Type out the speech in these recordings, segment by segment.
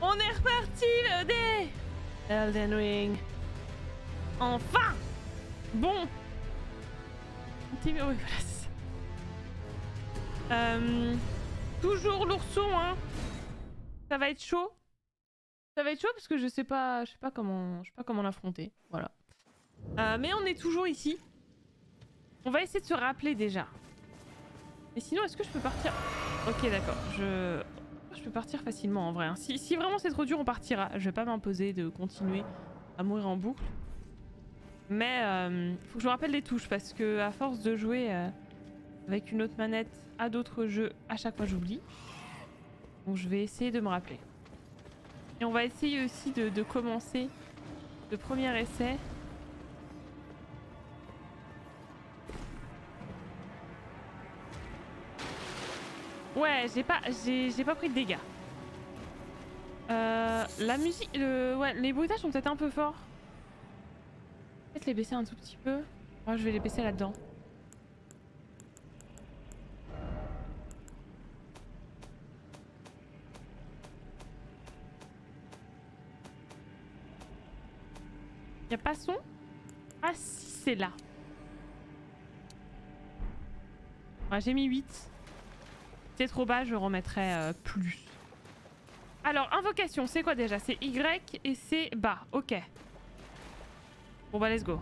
On est reparti le dé Elden Ring. Enfin Bon. Oui. Euh, toujours l'ourson, hein. Ça va être chaud. Ça va être chaud parce que je sais pas, je sais pas comment, je sais pas comment l'affronter. Voilà. Euh, mais on est toujours ici. On va essayer de se rappeler déjà. Mais sinon, est-ce que je peux partir? Ok, d'accord. Je... je peux partir facilement en vrai. hein. Si, vraiment c'est trop dur, on partira. Je vais pas m'imposer de continuer à mourir en boucle. Mais euh, faut que je me rappelle les touches parce que à force de jouer euh, avec une autre manette à d'autres jeux, à chaque fois j'oublie. Donc je vais essayer de me rappeler. Et on va essayer aussi de commencer le premier essai. Ouais, j'ai pas, j'ai pas pris de dégâts. Euh, la musique, ouais, les bruitages sont peut-être un peu forts. Peut-être les baisser un tout petit peu. Moi, je vais les baisser là-dedans. Y a pas son? Ah si, c'est là. Ouais, J'ai mis 8. Trop bas, je remettrai euh, plus. Alors, invocation, c'est quoi déjà? C'est Y et c'est bas. Ok. Bon bah, let's go.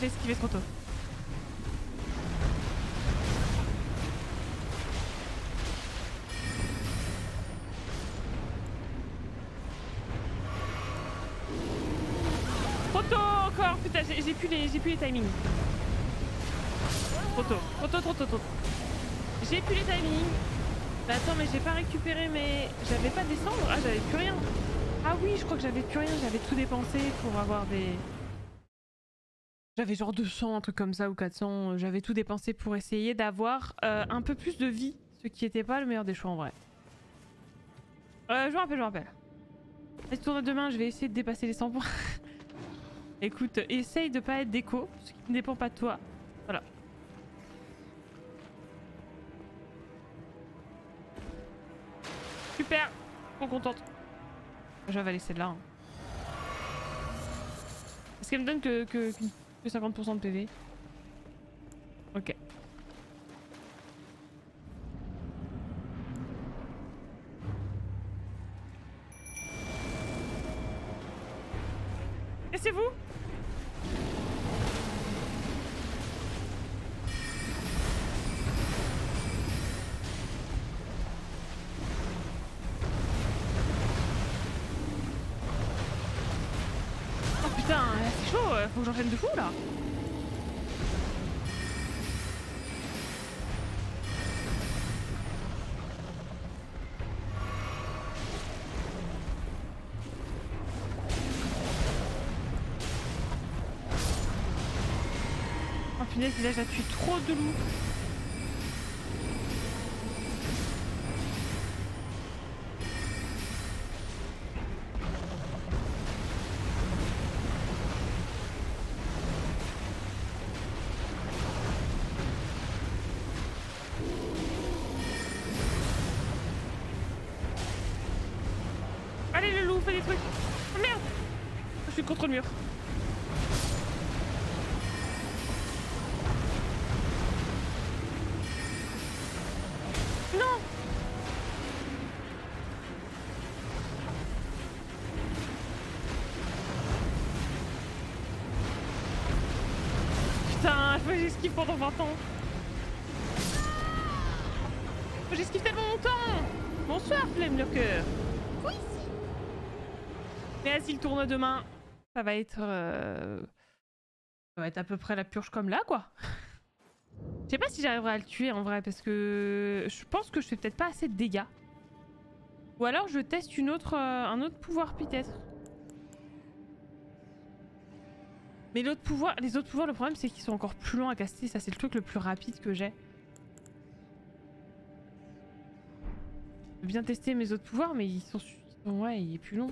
J'ai esquivé trop tôt. Trop tôt encore Putain, j'ai plus, les- j'ai plus les timings. Trop tôt, trop tôt, trop tôt, trop tôt. J'ai plus les timings. Mais attends, mais j'ai pas récupéré mes... J'avais pas descendre? Ah, j'avais plus rien. Ah oui, je crois que j'avais plus rien. J'avais tout dépensé pour avoir des... J'avais genre 200, un truc comme ça, ou 400. J'avais tout dépensé pour essayer d'avoir euh, un peu plus de vie. Ce qui était pas le meilleur des choix en vrai. Euh, je me rappelle, je me rappelle. Allez, tourne demain, je vais essayer de dépasser les 100 points. Écoute, essaye de pas être déco, ce qui ne dépend pas de toi. Voilà. Super Trop contente. J'avais celle-là. hein. Est-ce qu'elle me donne que, que, que 50% de PV Ok. Là j'appuie trop de loup. Allez le loup, fais des trucs. Oh merde. Je suis contre le mur pendant 20 ans. J'esquive tellement longtemps Bonsoir, Flemme le cœur. Mais s'il tourne demain, ça va être... euh, Ça va être à peu près la purge comme là, quoi. Je sais pas si j'arriverai à le tuer en vrai parce que je pense que je fais peut-être pas assez de dégâts. Ou alors je teste une autre, euh, un autre pouvoir peut-être. Mais les autres pouvoirs, le problème c'est qu'ils sont encore plus longs à caster. Ça c'est le truc le plus rapide que j'ai. Je bien tester mes autres pouvoirs mais ils sont... Ouais, il est plus long.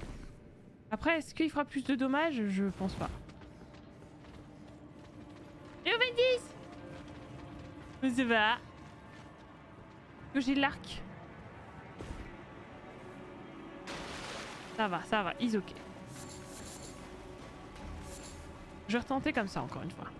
Après, est-ce qu'il fera plus de dommages? Je pense pas. Et au 10 Mais c'est pas. Que j'ai l'arc. Ça va, ça va, is ok. Je vais retenter comme ça encore une fois.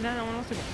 Voilà, et là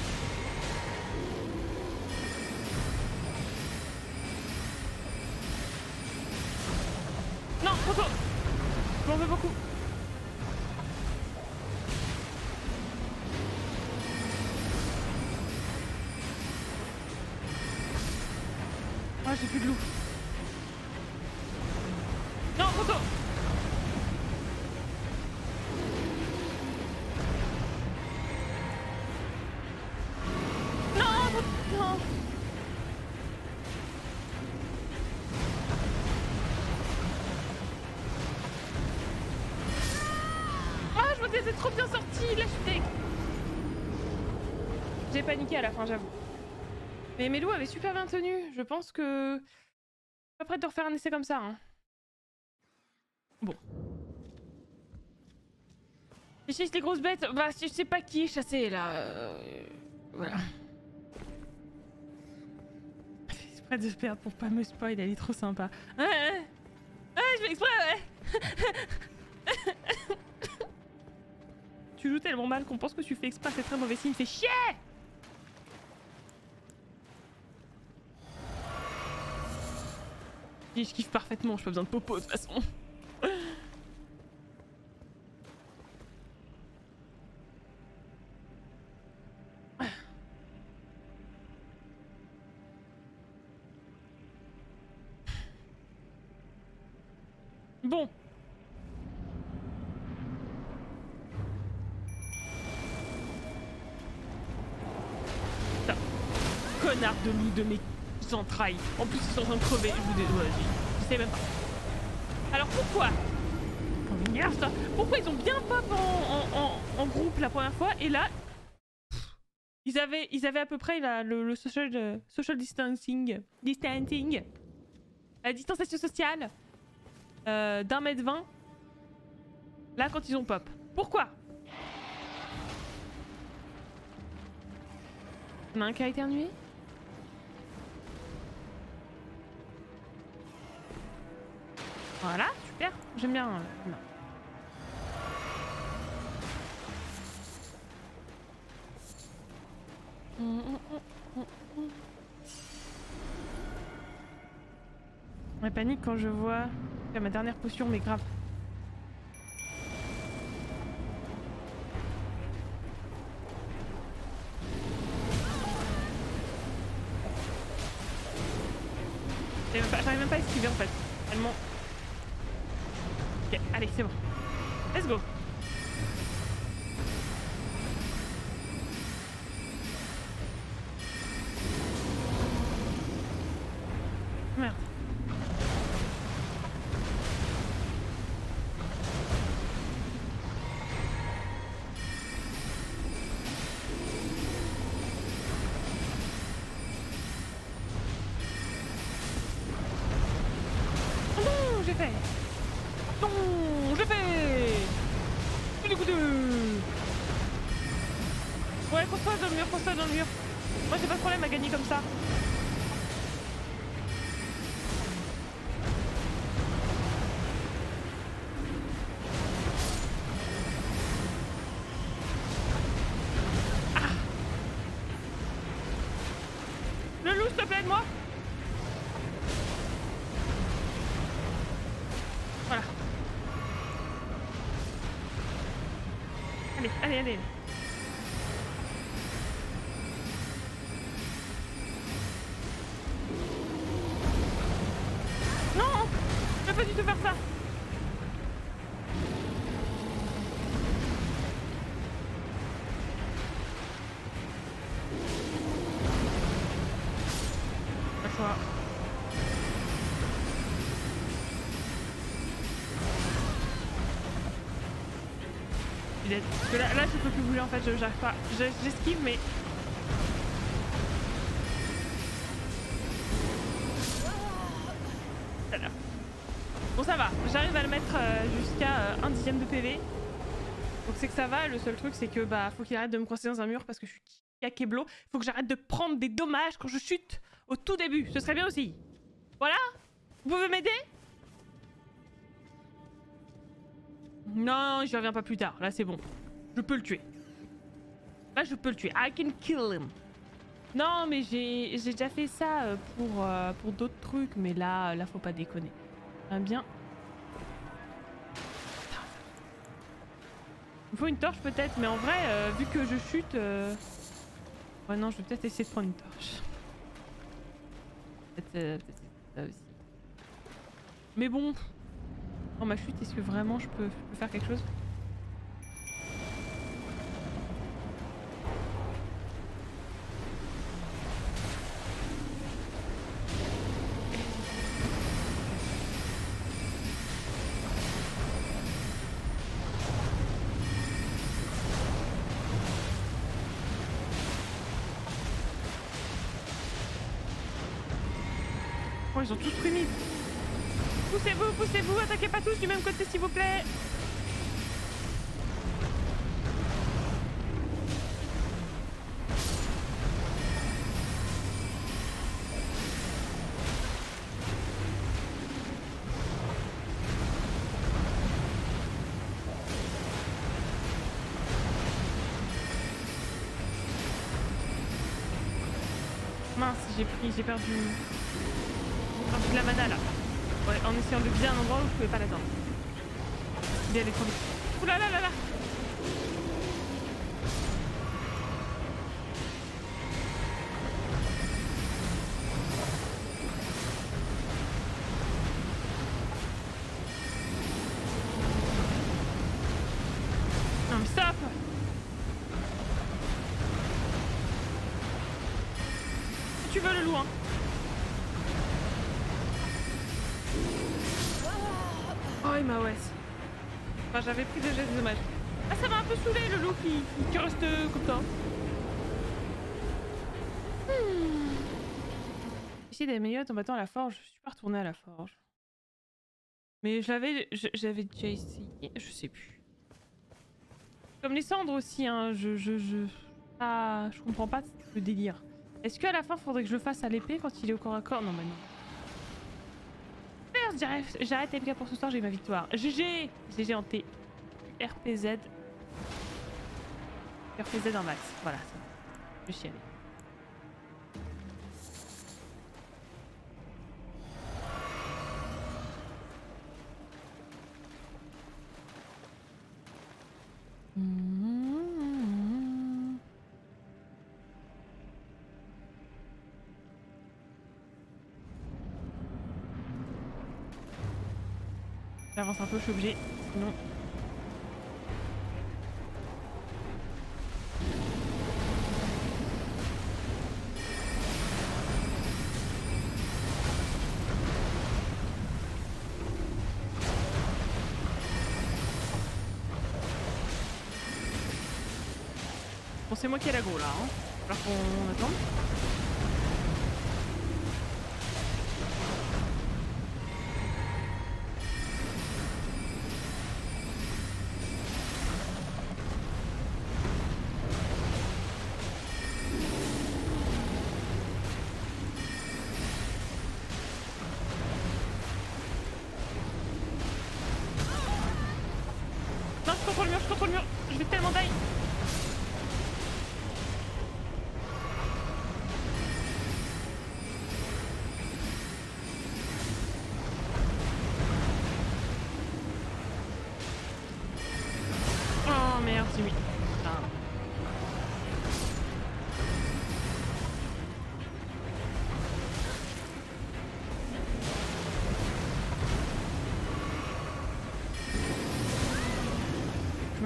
paniqué à la fin, j'avoue. Mais mes loups avaient super bien tenu. Je pense que... Je suis pas prête de refaire un essai comme ça. Hein. Bon. Je chasse les grosses bêtes. Bah, je sais pas qui chasser, là. Euh, Voilà. Je fais exprès de perdre pour pas me spoil, elle est trop sympa. Ouais, ouais. Je fais exprès, ouais. tu joues tellement mal qu'on pense que tu fais exprès, c'est très mauvais signe, c'est chier Je kiffe parfaitement, j'ai pas besoin de popo de toute façon. Bon. Putain. Connard de loup de mes entrailles. En plus, ils sont en train de crever. Je vous dé... ouais, je- sais même pas. Alors pourquoi? Merde, ça. Pourquoi ils ont bien pop en, en- en- en groupe la première fois et là ils avaient, ils avaient à peu près la- le, le social, euh, distancing, distancing, la distanciation sociale euh, d'un mètre vingt. Là, quand ils ont pop. Pourquoi? On a un cas éternué? Voilà, super. J'aime bien. euh, non. Panique quand je vois ma dernière potion, mais grave. Du tout faire ça que là, là, je peux plus bouger en fait, j'arrive pas. Je- J'esquive, mais. De PV. Donc, c'est que ça va. Le seul truc, c'est que bah, faut qu'il arrête de me coincer dans un mur parce que je suis kakeblo. Faut que j'arrête de prendre des dommages quand je chute au tout début. Ce serait bien aussi. Voilà Vous pouvez m'aider? Non, je reviens pas plus tard. Là, c'est bon. Je peux le tuer. Là, je peux le tuer. I can kill him. Non, mais j'ai déjà fait ça euh, pour, euh, pour d'autres trucs. Mais là, là, faut pas déconner. Ah, bien. Il faut une torche peut-être. Mais en vrai, euh, vu que je chute... euh, Ouais, non, je vais peut-être essayer de prendre une torche. Peut-être euh, peut-être ça aussi. Mais bon, dans ma chute, est-ce que vraiment je peux faire quelque chose? J'ai pris, j'ai perdu. Perdu de la mana là. Ouais, en essayant de viser un endroit où je pouvais pas l'attendre. Il allé trop vite. Ouh là là là là veux le loup hein Oh il m'a ouais. Enfin j'avais pris des dommages. Ah ça m'a un peu saoulé le loup qui, qui- reste euh, comme ça. Hmm. Essayer d'améliorer ton bâton à la forge. Je suis pas retournée à la forge. Mais je l'avais j'avais déjà essayé, je sais plus. Comme les cendres aussi, hein, je, je, je, ah, je comprends pas le délire. Est-ce qu'à la fin, faudrait que je le fasse à l'épée quand il est au corps à corps? Non, bah non. J'arrête- MK pour ce soir, j'ai ma victoire. GG GG en T. RPZ. RPZ en max. Voilà. Je vais chialer. Mmh. J'avance un peu, je suis obligée. Sinon. Bon, c'est moi qui ai la go là. Hein. Alors qu'on attend.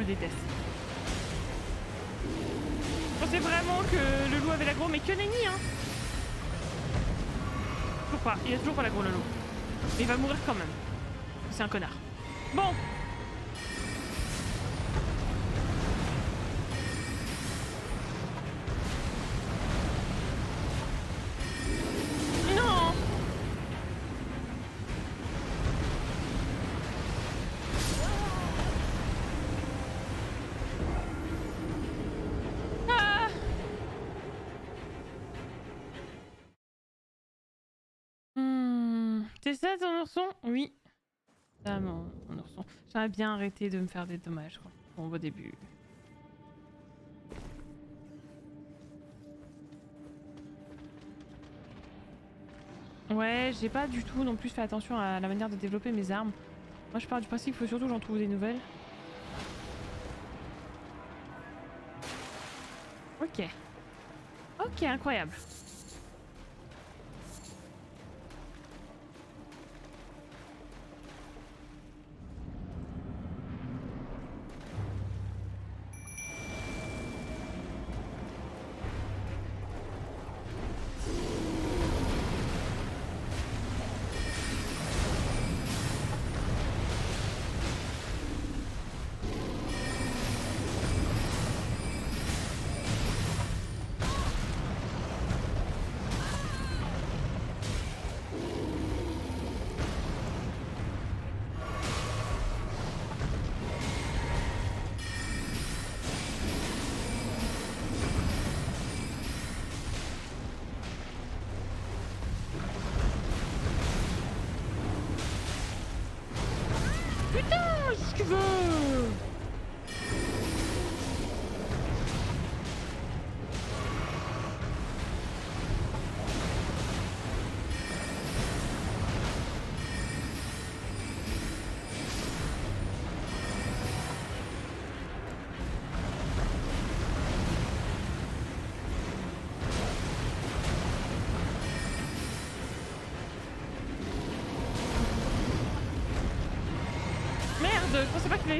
Je pensais vraiment que le loup avait l'agro, mais que nenni, hein Toujours pas, il a toujours pas l'agro, le loup. Mais il va mourir quand même. C'est un connard. C'est ça ton ourson? Oui. Ah mon, ourson. J'aurais bien arrêté de me faire des dommages quoi. Bon, au début. Ouais, j'ai pas du tout non plus fait attention à la manière de développer mes armes. Moi je pars du principe qu'il faut surtout que j'en trouve des nouvelles. Ok. Ok, incroyable.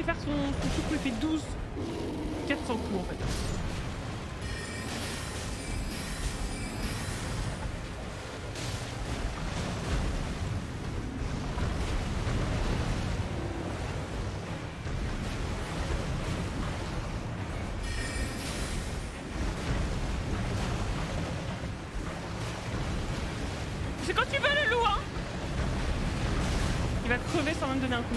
Faire son, son souffle, il fait 12. 400 coups en fait. C'est quand tu veux le loup, hein Il va crever sans même donner un coup.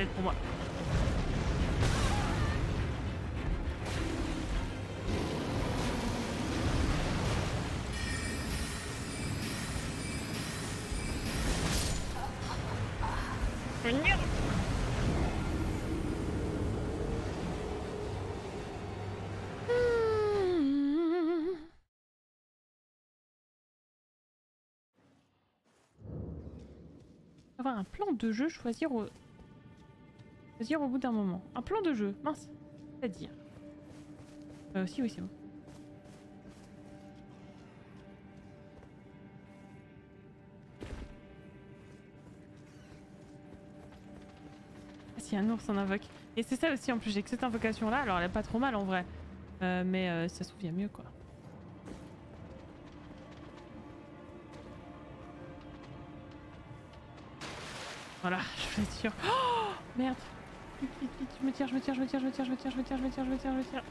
D'aide pour moi. Avoir un plan de jeu, choisir. Au bout d'un moment. Un plan de jeu, mince. C'est-à-dire. Euh, si, oui, c'est bon. Ah, si un ours en invoque. Et c'est ça aussi en plus, j'ai que cette invocation là, alors elle est pas trop mal en vrai. Euh, mais euh, ça se souvient mieux quoi. Voilà, je suis sûre. Oh Merde Vite, vite, vite, je me tire, je me tire, je me tire, je me tire, je me tire, je me tire, je me tire, je me tire, je me tire.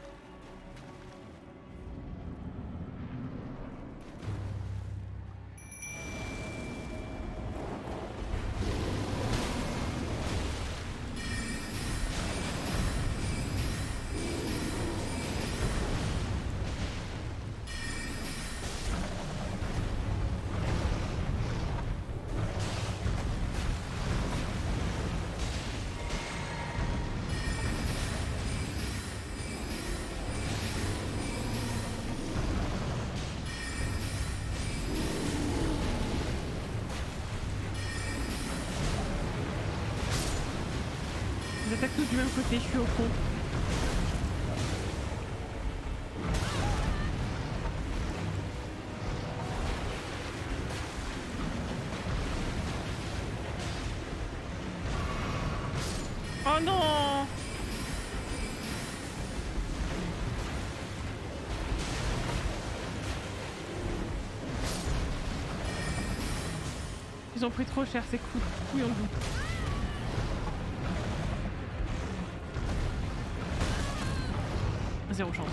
Ils ont pris trop cher ces coups couillons de. Zéro chance.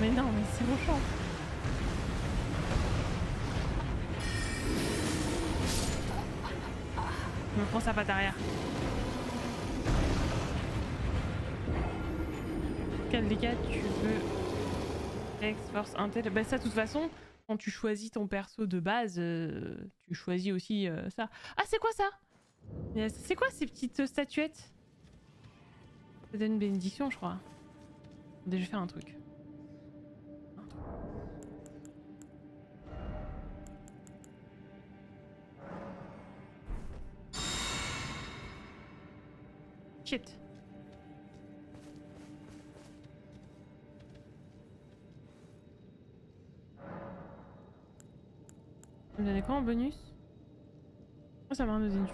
Mais non, mais Sa patte arrière. Quel dégât tu veux? Ex, force, intel. Bah ça de toute façon, quand tu choisis ton perso de base, euh, tu choisis aussi euh, ça. Ah c'est quoi ça? Euh, C'est quoi ces petites statuettes? Ça donne une bénédiction je crois. Vais faire un truc. Shit. Ça me donnait quoi en bonus Oh ça m'a du tout.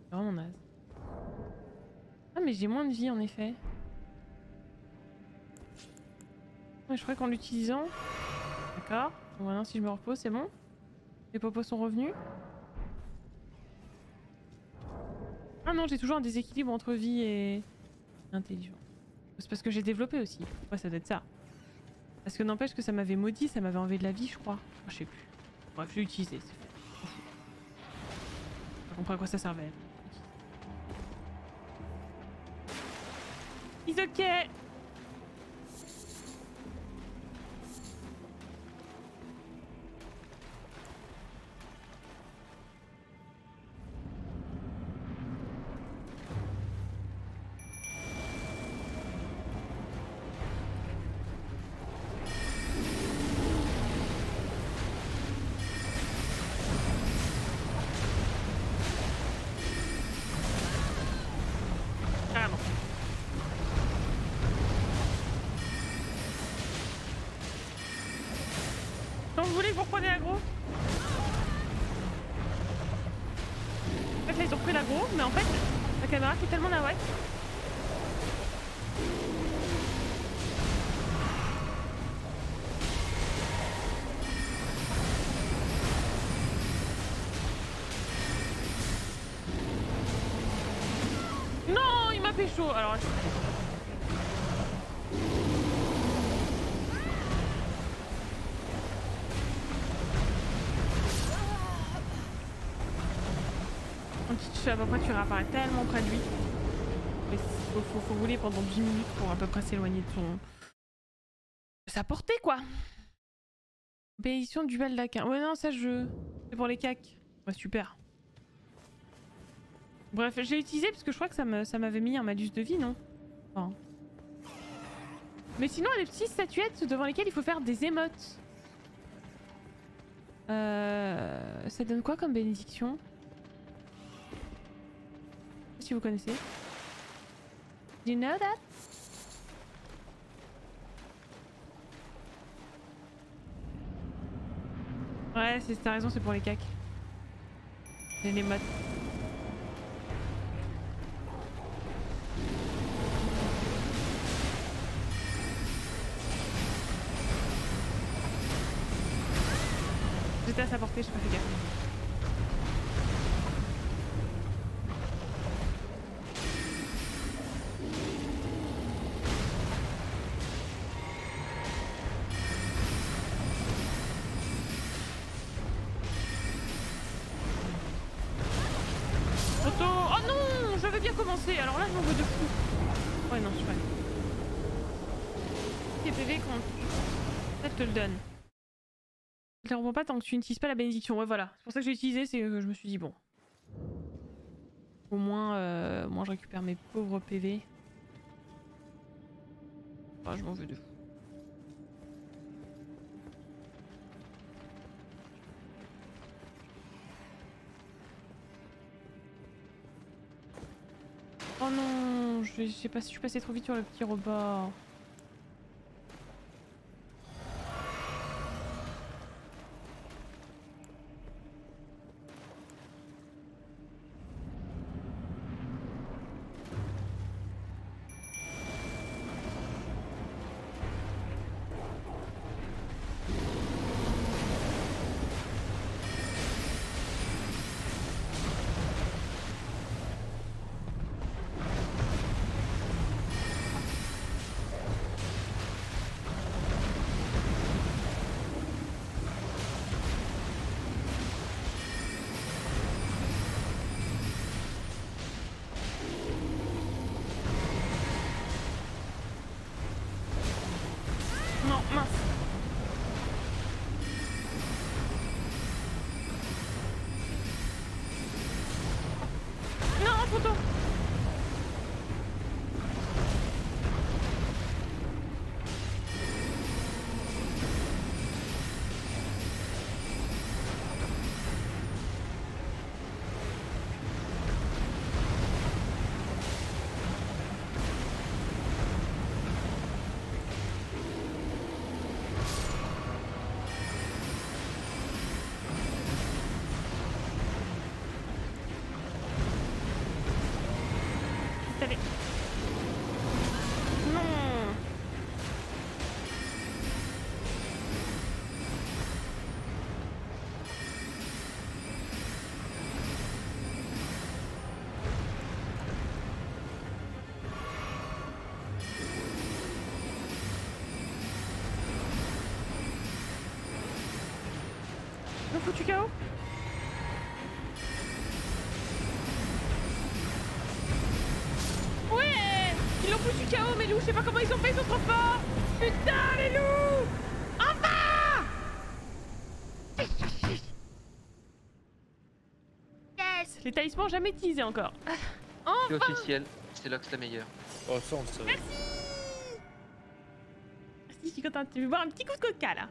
C'est vraiment naze. Ah mais j'ai moins de vie en effet. Je crois qu'en l'utilisant... D'accord. Bon maintenant si je me repose c'est bon. Les popos sont revenus. Ah non j'ai toujours un déséquilibre entre vie et intelligence. C'est parce que j'ai développé aussi. Ouais ça doit être ça? Parce que n'empêche que ça m'avait maudit, ça m'avait enlevé de la vie, je crois. Je sais plus. Bref, je l'ai utilisé, c'est fait. J'ai compris à quoi ça servait. It's ok Alors Quand tu fais à peu près, tu réapparais tellement près de lui. Mais faut, faut, faut rouler pendant 10 minutes pour à peu près s'éloigner de son... sa portée, quoi Bénédiction du bal d'Aquin. Ouais, non, ça, je... C'est pour les cacs. Ouais, super. Bref, j'ai utilisé parce que je crois que ça m'avait mis un malus de vie, non? Mais sinon, les petites statuettes devant lesquelles il faut faire des émotes. Euh... Ça donne quoi comme bénédiction? Si vous connaissez. You know that? Ouais, t'as raison, c'est pour les cacs. Les modes. J'étais à sa portée, je sais pas fait gaffe. Pas tant que tu n'utilises pas la bénédiction. Ouais, voilà. C'est pour ça que j'ai utilisé, c'est que je me suis dit, bon. Au moins, euh, moi je récupère mes pauvres PV. Ah, je m'en veux de. Oh non, je sais pas si je suis passé trop vite sur le petit robot. Les talismans jamais utilisés encore. Enfin C'est officiel, c'est Lox la meilleure. Oh ça on le savait. Merci Merci, je suis contente. Tu veux boire un petit coup de coca là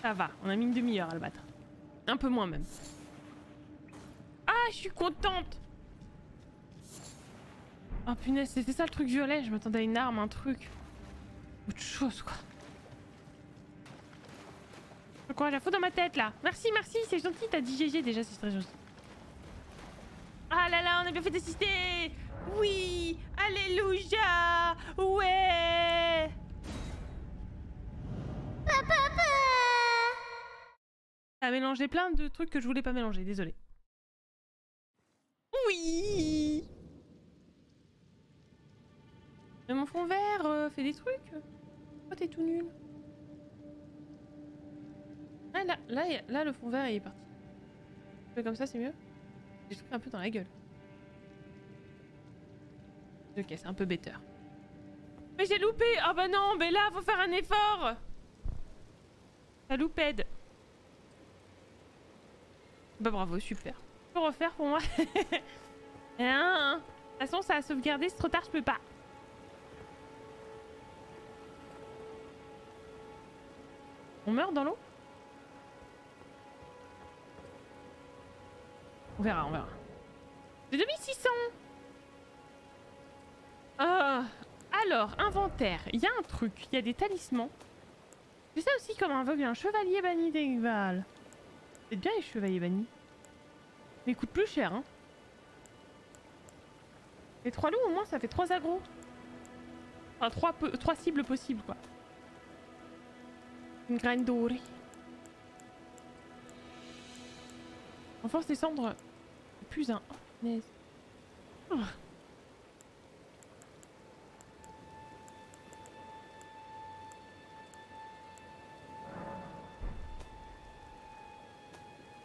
Ça va, on a mis une demi-heure à le battre. Un peu moins même. Ah, je suis contente Oh punaise, c'était ça le truc violet, je m'attendais à une arme, un truc. Autre chose quoi. Quoi, la faute dans ma tête là. Merci, merci, c'est gentil, t'as dit GG déjà, c'est très gentil. Ah là là, on a bien fait d'assister. Oui Alléluia. Ouais. Papa a mélangé plein de trucs que je voulais pas mélanger, désolé. Oui. Mais mon fond vert euh, fait des trucs Pourquoi t'es tout nul Ah là, là, là, le fond vert il est parti. fais comme ça c'est mieux J'ai truc un peu dans la gueule. Ok, c'est un peu better. Mais j'ai loupé Ah bah non, mais là, faut faire un effort Ça loupède bah bravo, super. Tu peux refaire pour moi? Hein, hein. De toute façon, ça a sauvegardé, c'est trop tard, je peux pas. On meurt dans l'eau? On verra, on verra. J'ai 2600 euh, Alors, inventaire. Il y a un truc. Il y a des talismans. C'est ça aussi comme un. Un chevalier banni d'Egval. C'est bien les chevaliers bannis. Mais ils coûtent plus cher, hein. Les trois loups, au moins, ça fait trois agros. Enfin, trois cibles possibles, quoi. Une graine dorée. En force des cendres, plus un. Oh,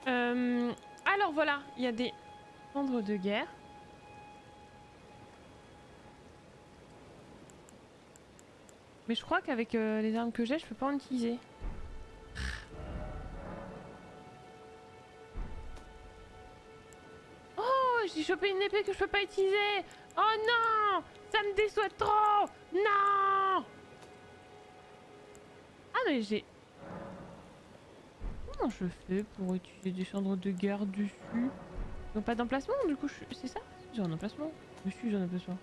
euh, alors voilà, il y a des cendres de guerre. Mais je crois qu'avec euh, les armes que j'ai, je peux pas en utiliser. J'ai chopé une épée que je peux pas utiliser. Oh non Ça me déçoit trop. Non. Ah mais j'ai... Comment je fais pour utiliser des cendres de guerre dessus? Ils pas d'emplacement du coup, c'est ça? J'ai un emplacement? Dessus j'ai un emplacement.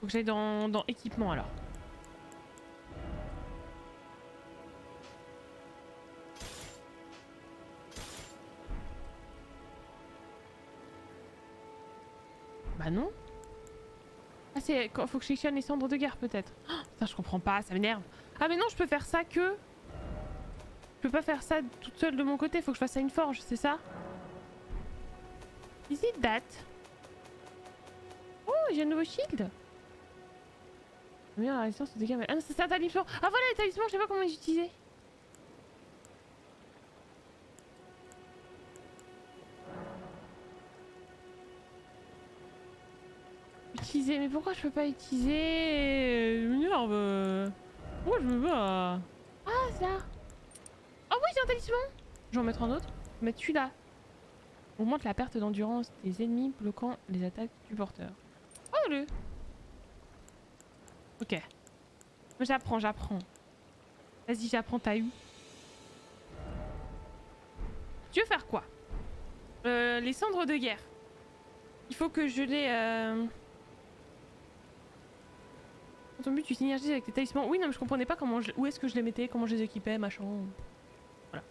Faut que j'aille dans, dans équipement alors. Faut que je sélectionne les cendres de guerre peut-être. Oh, putain je comprends pas, ça m'énerve. Ah mais non je peux faire ça que... Je peux pas faire ça toute seule de mon côté, faut que je fasse ça une forge, c'est ça? Is it that Oh j'ai un nouveau shield la résistance aux dégâts. Ah c'est un talisman. Ah voilà les talismans, je sais pas comment les utiliser. Utiliser, mais pourquoi je peux pas utiliser Je m'énerve. Pourquoi je veux pas Ah, ça. Oh oui, j'ai un talisman. Je vais en mettre un autre. Mais tu là. Augmente la perte d'endurance des ennemis bloquant les attaques du porteur. Oh le Ok. J'apprends, j'apprends. Vas-y, j'apprends, t'as eu. Tu veux faire quoi? Euh, Les cendres de guerre. Il faut que je les... Euh... ton but, tu synergises avec tes talismans. Oui, non, mais je comprenais pas comment où est-ce que je les mettais, comment je les équipais, machin. Voilà.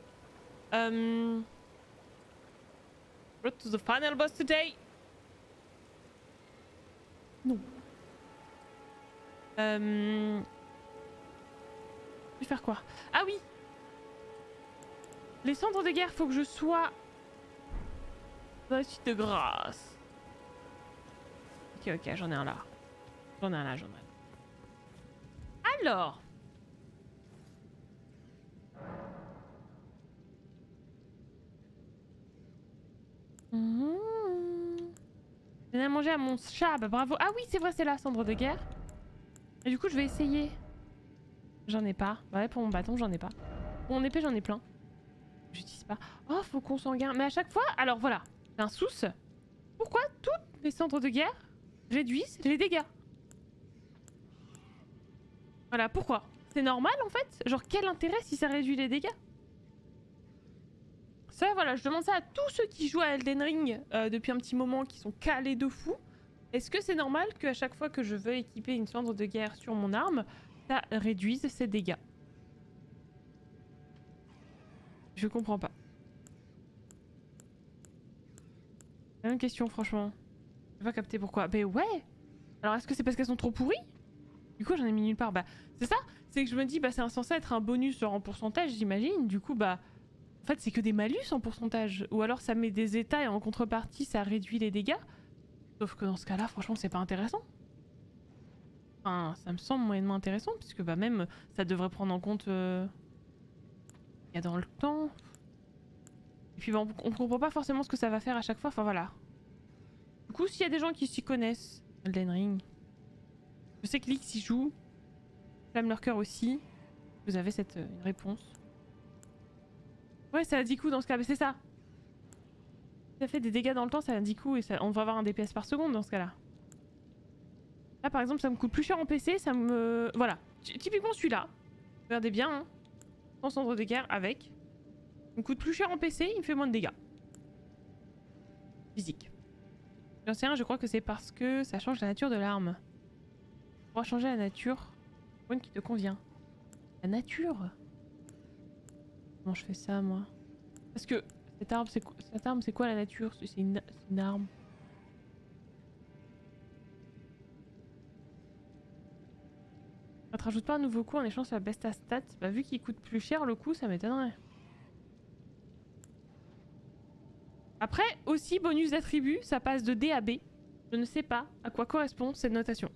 Euh... Road to the final boss today. Non. Euh... Je vais faire quoi? Ah oui Les centres de guerre, faut que je sois dans la suite de grâce. Ok, ok, j'en ai un là. J'en ai un là, j'en ai un. Alors mmh. À manger à mon chat, bah bravo. Ah oui, c'est vrai, c'est là, cendre de guerre. Et du coup, je vais essayer. J'en ai pas. Bah ouais, pour mon bâton, j'en ai pas. Pour mon épée, j'en ai plein. J'utilise pas. Oh, faut qu'on sanguin. Mais à chaque fois, alors voilà, un sous. Pourquoi toutes les centres de guerre réduisent les dégâts? Voilà, pourquoi? C'est normal en fait? Genre, quel intérêt si ça réduit les dégâts? Ça, voilà, je demande ça à tous ceux qui jouent à Elden Ring euh, depuis un petit moment, qui sont calés de fou. Est-ce que c'est normal qu'à chaque fois que je veux équiper une cendre de guerre sur mon arme, ça réduise ses dégâts? Je comprends pas. La même question, franchement. Je pas capter pourquoi. Ben ouais Alors est-ce que c'est parce qu'elles sont trop pourries? Du coup, j'en ai mis nulle part. Bah, c'est ça C'est que je me dis, bah, c'est censé être un bonus en pourcentage, j'imagine. Du coup, bah, en fait, c'est que des malus en pourcentage. Ou alors, ça met des états et en contrepartie, ça réduit les dégâts. Sauf que dans ce cas-là, franchement, c'est pas intéressant. Enfin, ça me semble moyennement intéressant, puisque bah même, ça devrait prendre en compte... Euh... Il y a dans le temps... Et puis bon, on comprend pas forcément ce que ça va faire à chaque fois, enfin voilà. Du coup, s'il y a des gens qui s'y connaissent, Elden Ring, je sais que Lix y joue, Flamme leur cœur aussi, vous avez cette euh, réponse. Ouais, ça a 10 coups dans ce cas, mais c'est ça ça fait des dégâts dans le temps, ça a 10 coups et on va avoir un DPS par seconde dans ce cas-là. Là par exemple ça me coûte plus cher en PC, ça me... Voilà. Typiquement celui-là. Regardez bien, hein. Sans cendre de guerre avec. Il me coûte plus cher en PC, il me fait moins de dégâts. Physique. J'en sais rien, je crois que c'est parce que ça change la nature de l'arme. Pour changer la nature, une qui te convient. La nature? Comment je fais ça moi? Parce que cette arme c'est quoi la nature? C'est une, arme. Ça te rajoute pas un nouveau coup en échange de la besta stat Bah vu qu'il coûte plus cher le coup ça m'étonnerait. Après aussi bonus d'attribut ça passe de D à B. Je ne sais pas à quoi correspond cette notation.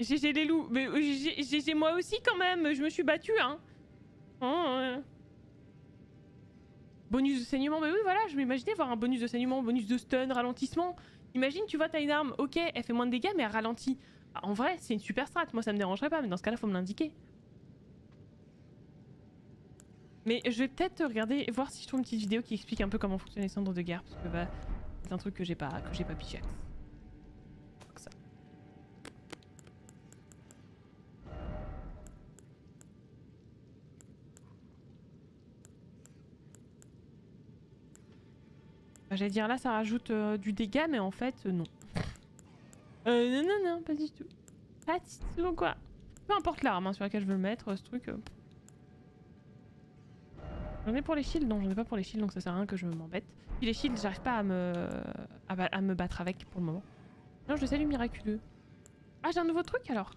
GG les loups, mais GG euh, moi aussi quand même, je me suis battu hein. Oh, bonus de saignement, mais oui voilà, je m'imaginais voir un bonus de saignement, bonus de stun, ralentissement. Imagine tu vois t'as une arme, ok elle fait moins de dégâts mais elle ralentit. Bah, en vrai c'est une super strat, moi ça me dérangerait pas mais dans ce cas là faut me l'indiquer. Mais je vais peut-être regarder, voir si je trouve une petite vidéo qui explique un peu comment fonctionnent les cendres de guerre parce que bah c'est un truc que j'ai pas, que pas piché. J'allais dire là ça rajoute euh, du dégât mais en fait euh, non. Euh non non non pas du tout. Pas du tout quoi. Peu importe l'arme hein, sur laquelle je veux le mettre ce truc. Euh. J'en ai pour les shields Non j'en ai pas pour les shields donc ça sert à rien que je m'embête. Puis les shields j'arrive pas à me... À, me battre avec pour le moment. Non je salue miraculeux. Ah j'ai un nouveau truc alors.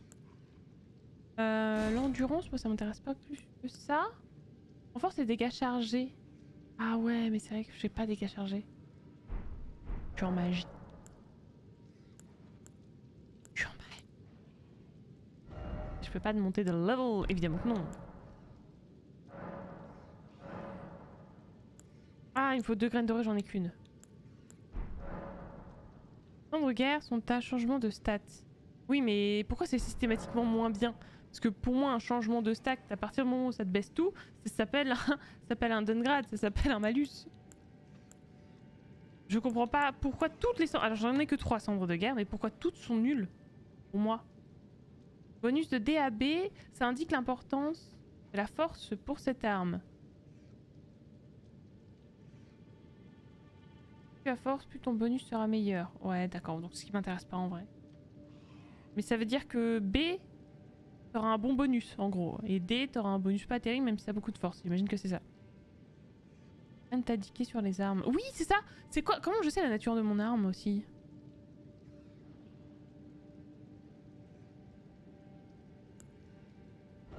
L'endurance moi ça m'intéresse pas plus que ça. En force les dégâts chargés. Ah ouais mais c'est vrai que j'ai pas dégâts chargés en magie. En magie. Je peux pas monter de level, évidemment que non. Ah, il me faut deux graines dorées, j'en ai qu'une. de guerre sont un changement de stats. Oui, mais pourquoi c'est systématiquement moins bien? Parce que pour moi, un changement de stat, à partir du moment où ça te baisse tout, ça s'appelle un, un downgrade, ça s'appelle un malus. Je comprends pas pourquoi toutes les cendres... Alors j'en ai que 3 cendres de guerre, mais pourquoi toutes sont nulles Pour moi? Bonus de DAB, ça indique l'importance de la force pour cette arme. Plus la force, plus ton bonus sera meilleur. Ouais, d'accord, donc ce qui m'intéresse pas en vrai. Mais ça veut dire que B, t'auras un bon bonus en gros. Et D, t'auras un bonus pas terrible même si t'as beaucoup de force. J'imagine que c'est ça. Rien t'indiquer sur les armes. Oui, c'est ça C'est quoi Comment je sais la nature de mon arme aussi?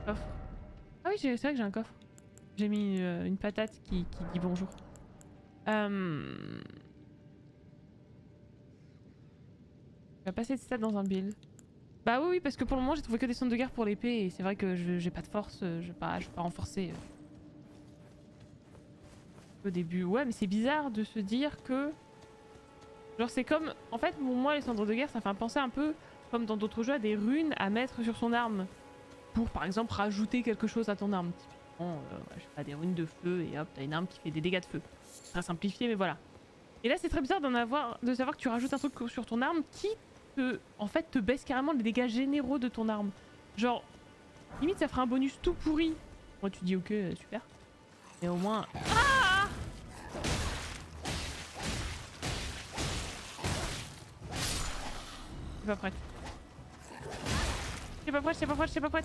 Coffre. Ah oui, c'est vrai que j'ai un coffre. J'ai mis euh, une patate qui, dit bonjour. Euh... Je vais passer de stade dans un build. Bah oui, oui, parce que pour le moment j'ai trouvé que des centres de guerre pour l'épée et c'est vrai que j'ai pas de force, euh, je vais pas, je vais pas renforcer. Au début. Ouais, mais c'est bizarre de se dire que... Genre c'est comme... En fait, pour moi, les cendres de guerre, ça fait penser un peu, comme dans d'autres jeux, à des runes à mettre sur son arme. Pour, par exemple, rajouter quelque chose à ton arme. Typiquement, euh, je sais pas, des runes de feu, et hop, t'as une arme qui fait des dégâts de feu. Très simplifié, mais voilà. Et là, c'est très bizarre d'en avoir, de savoir que tu rajoutes un truc sur ton arme qui, te, en fait, te baisse carrément les dégâts généraux de ton arme. Genre, limite, ça fera un bonus tout pourri. Moi, tu dis, ok, super. Mais au moins... pas prête. Je suis pas prête, je suis pas prête, je suis pas prête.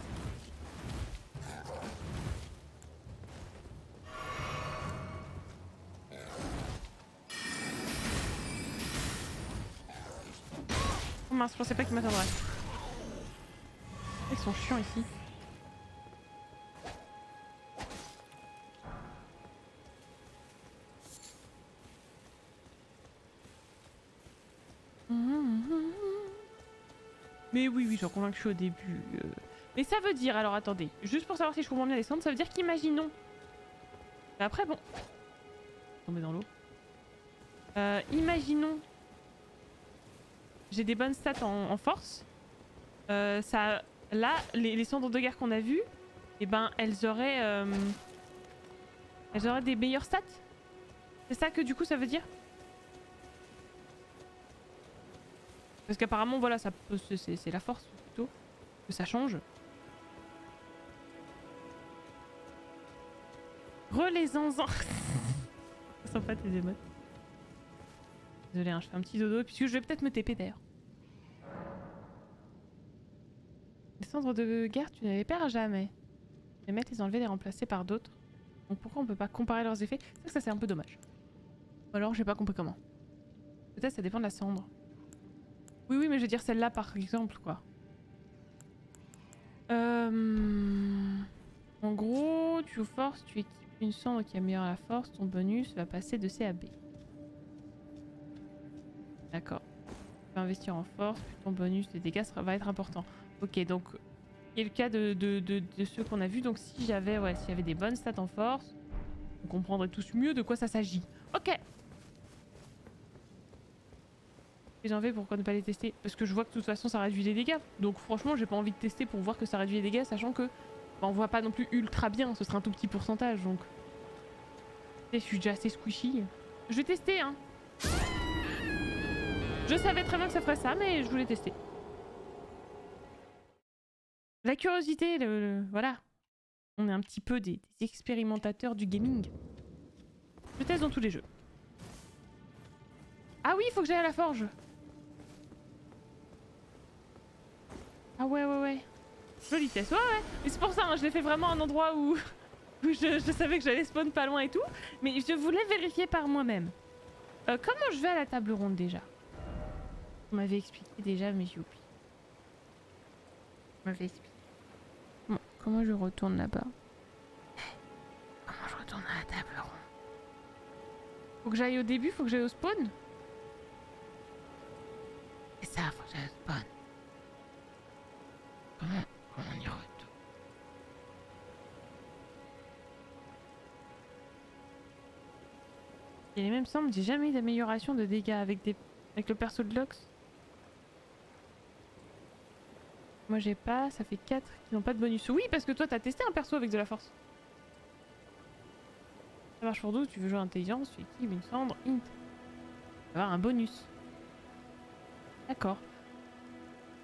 Oh mince, je pensais pas qu'il m'attendrait. Ils sont chiants ici. Mais oui, oui, j'en convaincu au début. Euh. Mais ça veut dire, alors attendez, juste pour savoir si je comprends bien les centres, ça veut dire qu'imaginons. Après, bon. Tomber dans l'eau. Euh, imaginons. J'ai des bonnes stats en, force. Euh, ça, là, les, cendres de guerre qu'on a vues, eh ben, elles auraient. elles auraient des meilleures stats. C'est ça que du coup ça veut dire? Parce qu'apparemment, voilà, ça c'est la force que ça change. Relais-en-en Sympa tes émotes. Désolé, hein, je fais un petit dodo puisque je vais peut-être me TP d'ailleurs. Les cendres de guerre, tu n'avais perds jamais. Les mettre, les enlever, les remplacer par d'autres. Donc pourquoi on peut pas comparer leurs effets? C'est que ça c'est un peu dommage. Ou alors j'ai pas compris comment. Peut-être ça dépend de la cendre. Oui oui mais je veux dire celle-là par exemple quoi. Euh... En gros, tu forces, tu équipes une cendre qui améliore la force, ton bonus va passer de C à B. D'accord. Tu peux investir en force, puis ton bonus des dégâts va être important. Ok, donc a le cas de, de, de, de ceux qu'on a vus. Donc si j'avais ouais, avait des bonnes stats en force, on comprendrait tous mieux de quoi ça s'agit. Ok. J'en vais pourquoi ne pas les tester Parce que je vois que de toute façon ça réduit les dégâts. Donc franchement j'ai pas envie de tester pour voir que ça réduit les dégâts, sachant que bah, on voit pas non plus ultra bien, ce sera un tout petit pourcentage donc. Je suis déjà assez squishy. Je vais tester hein. Je savais très bien que ça ferait ça, mais je voulais tester. La curiosité, le- voilà. On est un petit peu des, des expérimentateurs du gaming. Je teste dans tous les jeux. Ah oui, il faut que j'aille à la forge. Ah ouais, ouais, ouais. Joli test, ouais, ouais. Mais c'est pour ça, hein, je l'ai fait vraiment à un endroit où, je, savais que j'allais spawn pas loin et tout. Mais je voulais vérifier par moi-même. Euh, comment je vais à la table ronde déjà? On m'avait expliqué déjà, mais j'ai oublié. On m'avait expliqué. Comment je retourne là-bas? Comment je retourne à la table ronde? Faut que j'aille au début, faut que j'aille au spawn? C'est ça, faut que j'aille au spawn. On y retourne Il les mêmes semble, j'ai jamais eu d'amélioration de dégâts avec, des... avec le perso de Lox. Moi j'ai pas, ça fait 4 qui n'ont pas de bonus. Oui, parce que toi t'as testé un perso avec de la force. Ça marche pour 12, tu veux jouer intelligence, tu une cendre, int. Tu avoir un bonus. D'accord.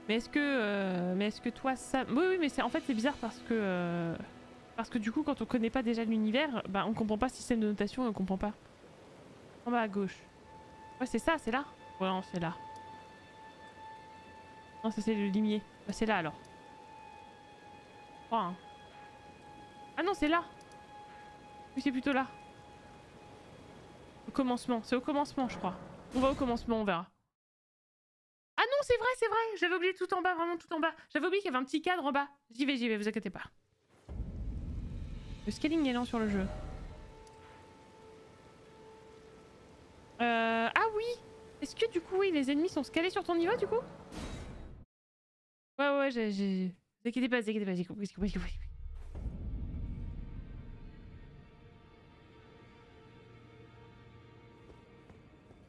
Mais est-ce que, euh, mais est-ce que toi ça, oui oui mais c'est en fait c'est bizarre parce que euh, parce que du coup quand on connaît pas déjà l'univers, bah on comprend pas système de notation on comprend pas. En bas à gauche. Ouais c'est ça, c'est là? Ouais non c'est là. Non ça c'est le limier. Bah c'est là alors. Crois, hein. Ah non c'est là. Oui c'est plutôt là. Au commencement, c'est au commencement je crois. On va au commencement, on verra. C'est vrai, c'est vrai. J'avais oublié tout en bas, vraiment tout en bas. J'avais oublié qu'il y avait un petit cadre en bas. J'y vais, j'y vais, vous inquiétez pas. Le scaling est lent sur le jeu. Euh... Ah oui Est-ce que du coup, oui, les ennemis sont scalés sur ton niveau du coup? Ouais, ouais, j'ai... Vous inquiétez pas, vous inquiétez pas, j'ai j'ai compris.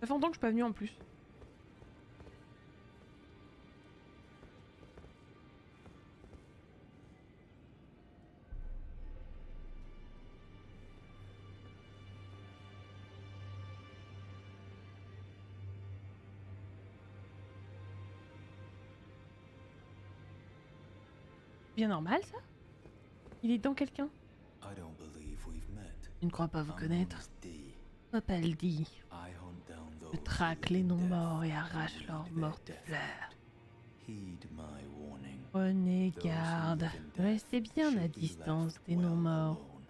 Ça fait longtemps que je suis pas venue en plus. Bien normal ça? Il est dans quelqu'un? I don't believe we've met. Je ne crois pas vous connaître. as D. Je m'appelle traque les live non death morts et and arrache leurs their mortes fleurs. Heed my warning. Prenez garde. Restez bien à distance des well non morts. alone.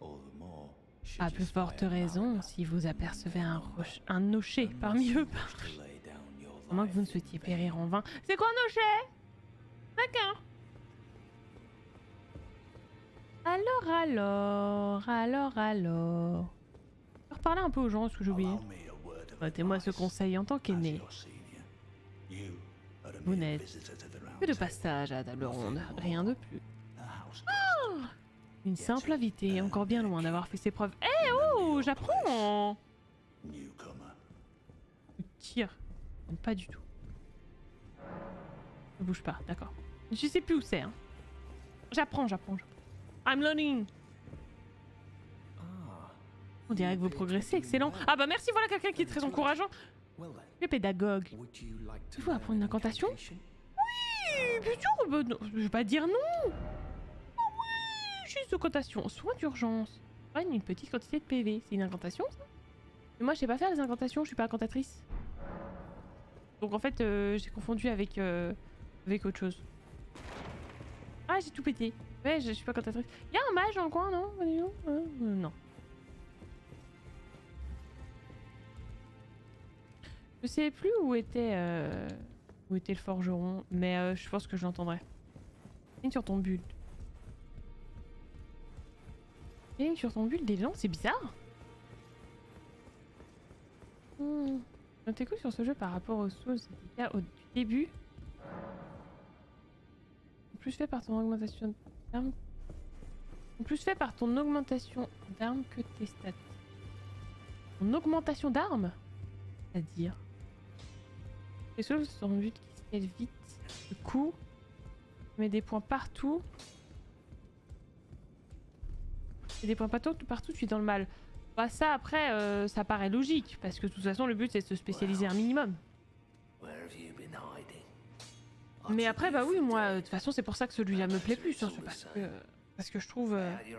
All the more should À plus forte raison si vous apercevez un, roche, un nocher parmi eux. À moins que vous ne souhaitiez périr en vain. C'est quoi un nocher? D'accord. Alors, alors, alors, alors. Je reparler un peu aux gens, parce que j'ai oublié. Notez-moi ce conseil en tant qu'aîné. Vous n'êtes Que de passage à la table ronde, rien de plus. Une simple invitée, encore bien loin d'avoir fait ses preuves. Eh oh, j'apprends. Tire. Pas du tout. Ne bouge pas, d'accord. Je sais plus où c'est. Hein. J'apprends, j'apprends, j'apprends. I'm learning. On dirait que vous progressez, excellent. Ah bah merci, voilà quelqu'un qui est très encourageant. Le pédagogue. Tu veux apprendre une incantation? Oui, bien sûr, bah non, je vais pas dire non. Ah oui, juste incantation. Soin d'urgence. Une petite quantité de PV. C'est une incantation, ça Mais moi, je sais pas faire les incantations, je suis pas incantatrice. Donc en fait, euh, j'ai confondu avec, euh, avec autre chose. Ah, j'ai tout pété. Ouais, je, je suis pas incantatrice. Y a un mage dans le coin, non? Euh, Non. Je sais plus où était, euh, où était le forgeron, mais euh, je pense que je l'entendrai. Ligne sur ton bulle. Ligne sur ton bulle d'élan, c'est bizarre. Hmm. Notez sur ce jeu par rapport aux dégâts au début En plus fait par ton augmentation En plus fait par ton augmentation d'armes que tes stats. Ton augmentation d'armes C'est-à-dire Les choses sont but qui scale vite. Le coup. Met des points partout. Et des points partout, partout, tu es dans le mal. Bah ça après, euh, ça paraît logique, parce que de toute façon le but c'est de se spécialiser un minimum. Where have you been hiding? Mais après bah oui, moi de toute façon c'est pour ça que celui-là me plaît plus, hein, parce que parce que je trouve, euh, je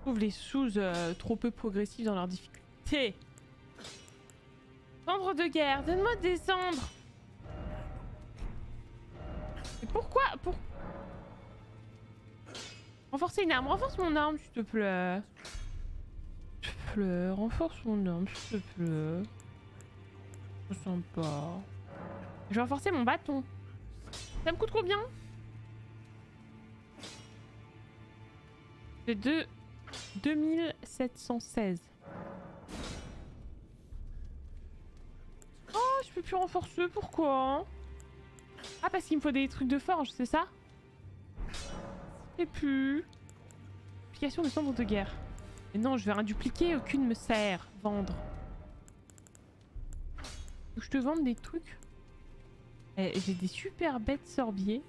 trouve les sous euh, trop peu progressifs dans leur difficulté. Cendres de guerre, donne-moi des cendres. Mais pourquoi pour Renforcer une arme, renforce mon arme s'il te plaît. S'il te plaît, renforce mon arme s'il te plaît. Je sens pas. Je vais renforcer mon bâton. Ça me coûte combien C'est de 2716. Oh, je peux plus renforcer, pourquoi Ah, parce qu'il me faut des trucs de forge, c'est ça? Et plus. Application de cendres de guerre. Mais non, je vais rien dupliquer, aucune me sert. Vendre. Je te vende des trucs? Eh, J'ai des super bêtes sorbiers.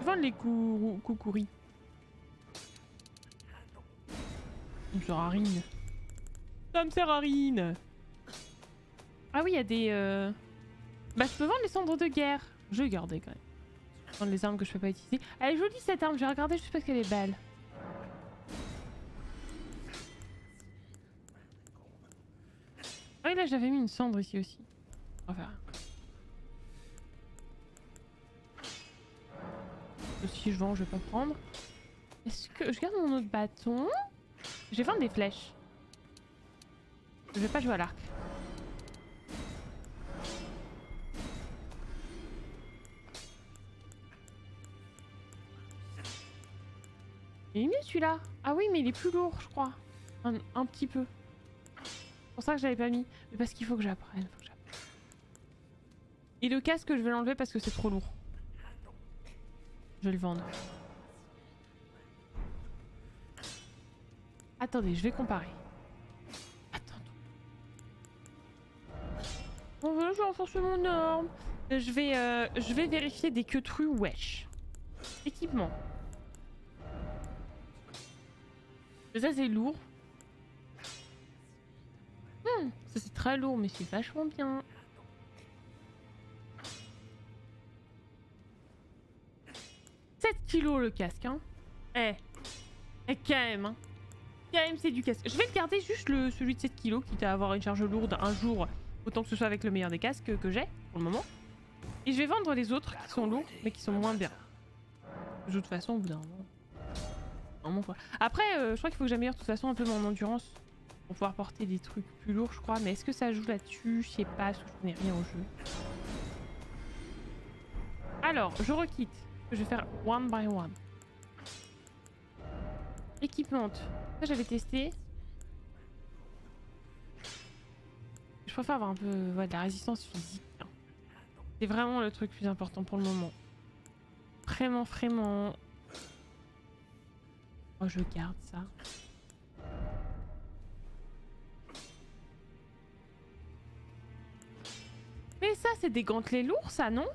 Je vends les cou coucouris. Ça me sert à rien. Ça me sert à rien. Ah oui, il y a des... euh, Bah je peux vendre les cendres de guerre. Je vais garder quand même. Vendre les armes que je peux pas utiliser. Elle est jolie cette arme, je vais regarder juste parce qu'elle est belle. Là j'avais mis une cendre ici aussi. Faire. Si je vends, je vais pas prendre. Est-ce que je garde mon autre bâton? Je vais vendre des flèches. Je vais pas jouer à l'arc. Il est mieux celui-là. Ah oui, mais il est plus lourd, je crois. Un petit peu. C'est pour ça que je l'avais pas mis. Mais parce qu'il faut que j'apprenne. Et le casque, je vais l'enlever parce que c'est trop lourd. Je vais le vendre. Attendez, je vais comparer. Attends. Bon, voilà, je vais renforcer mon. Euh, Je vais, euh, je vais vérifier des queues wesh. Équipement. Ça, c'est lourd. Ça, c'est très lourd, mais c'est vachement bien. « 7 kilos le casque, hein. Eh. Eh, quand même, hein. Quand même, c'est du casque. Je vais le garder juste le, celui de 7 kilos, quitte à avoir une charge lourde un jour. Autant que ce soit avec le meilleur des casques que, j'ai, pour le moment. Et je vais vendre les autres qui sont lourds, mais qui sont moins bien. De toute façon, au bout d'un moment... Après, euh, je crois qu'il faut que j'améliore de toute façon un peu mon endurance. Pour pouvoir porter des trucs plus lourds, je crois. Mais est-ce que ça joue là-dessus? Je sais pas, je connais rien au jeu. Alors, je requitte. Je vais faire one by one. Équipement. Ça, j'avais testé. Je préfère avoir un peu de la résistance physique. hein. C'est vraiment le truc plus important pour le moment. Vraiment, vraiment. Oh, je garde ça. Ça, c'est des gantelets lourds, ça, non?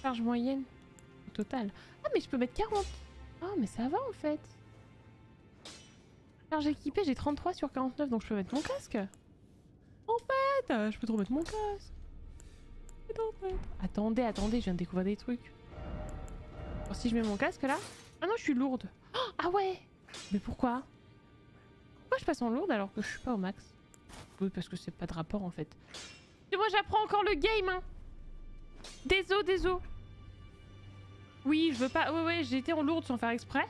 Charge moyenne. Au total. Ah, mais je peux mettre 40. Ah, mais ça va, en fait. Charge équipée, j'ai 33 sur 49, donc je peux mettre mon casque. En fait, euh, je peux trop mettre mon casque. Attendez, attendez, je viens de découvrir des trucs. Alors si je mets mon casque là... Ah non, je suis lourde. Oh, ah ouais Mais pourquoi? Pourquoi je passe en lourde alors que je suis pas au max? Oui, parce que c'est pas de rapport en fait. Moi j'apprends encore le game hein Désolé, désolé. Oui, je veux pas... Ouais, ouais, j'ai été en lourde sans faire exprès.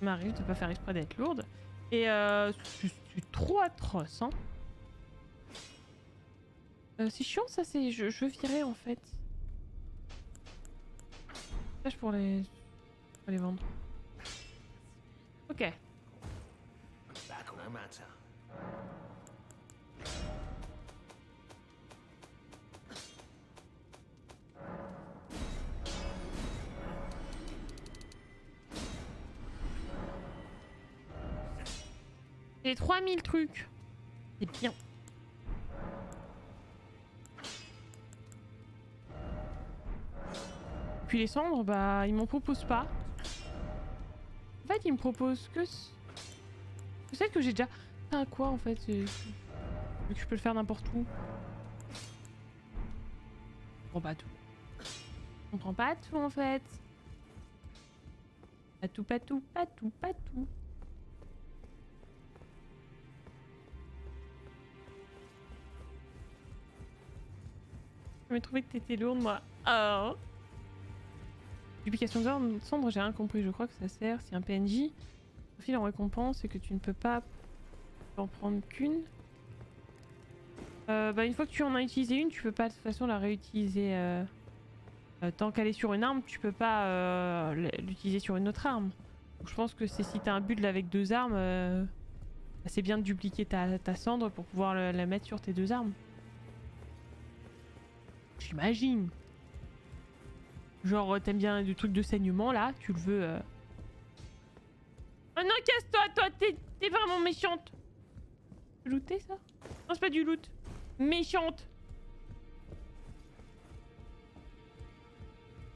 M'arrive de pas faire exprès d'être lourde. Et euh... C'est trop atroce, hein. Euh, c'est chiant ça, c'est... Je, je virer en fait. Tâche pour les... pour les vendre. Ok. Back. J'ai 3000 trucs. C'est bien. Puis les cendres, bah, ils m'en proposent pas. En fait, ils me proposent que... ce- que celle que j'ai déjà... Ah, quoi, en fait Vu que je peux le faire n'importe où. Je comprends pas tout. Je comprends pas tout, en fait. Pas tout, pas tout, pas tout, pas tout. Me trouvais que t'étais lourde, moi. Oh. Duplication cendre, j'ai rien compris. Je crois que ça sert si un PNJ profile en récompense et que tu ne peux pas en prendre qu'une. Euh, bah une fois que tu en as utilisé une, tu peux pas de toute façon la réutiliser. euh, euh, tant qu'elle est sur une arme, tu peux pas l'utiliser sur une autre arme. Donc, je pense que c'est si t'as un build avec deux armes, bah, c'est bien de dupliquer ta, cendre pour pouvoir la mettre sur tes deux armes. J'imagine. Genre, euh, t'aimes bien du truc de saignement là, tu le veux. euh. Oh non, casse-toi, toi, t'es vraiment méchante. Looter ça? Non, c'est pas du loot. Méchante.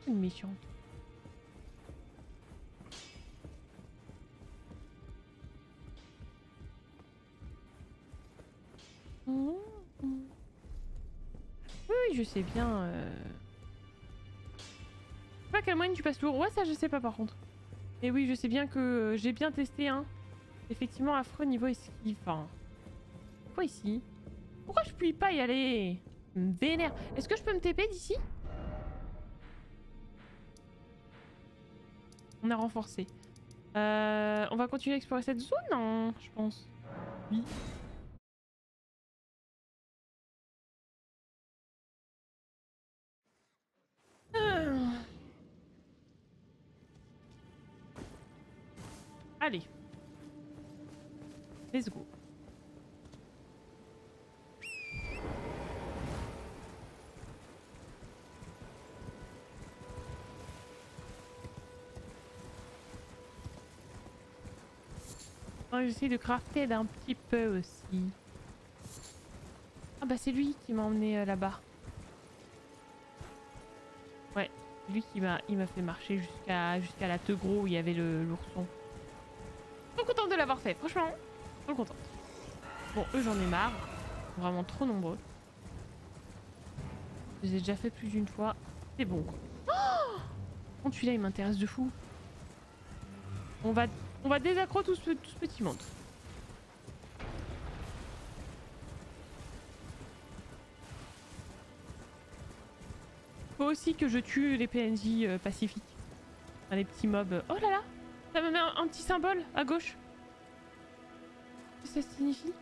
Une méchante. Mmh, mmh. Oui, je sais bien. Euh... Je sais pas quel moyen tu passes lourd. Ouais, ça je sais pas par contre. Et oui, je sais bien que euh, j'ai bien testé, hein. Effectivement, affreux niveau esquive. Enfin. Quoi ici? Pourquoi je puis pas y aller? Vénère. Est-ce que je peux me TP d'ici? On a renforcé. Euh, on va continuer à explorer cette zone, non Je pense. Oui. Allez. Let's go. J'essaie de crafter d'un petit peu aussi. Ah bah c'est lui qui m'a emmené euh, là-bas. Ouais, lui qui m'a fait marcher jusqu'à jusqu'à la Tegro où il y avait le l'ourson. Trop contente de l'avoir fait, franchement. Trop contente. Bon, eux j'en ai marre. Vraiment trop nombreux. Je les ai déjà fait plus d'une fois. C'est bon. quoi. Oh celui-là il m'intéresse de fou. On va on va désaccro tout ce, petit monde. Faut aussi que je tue les PNJ euh, pacifiques. Les petits mobs. Oh là là Ça me met un, petit symbole à gauche. Qu'est-ce que ça signifie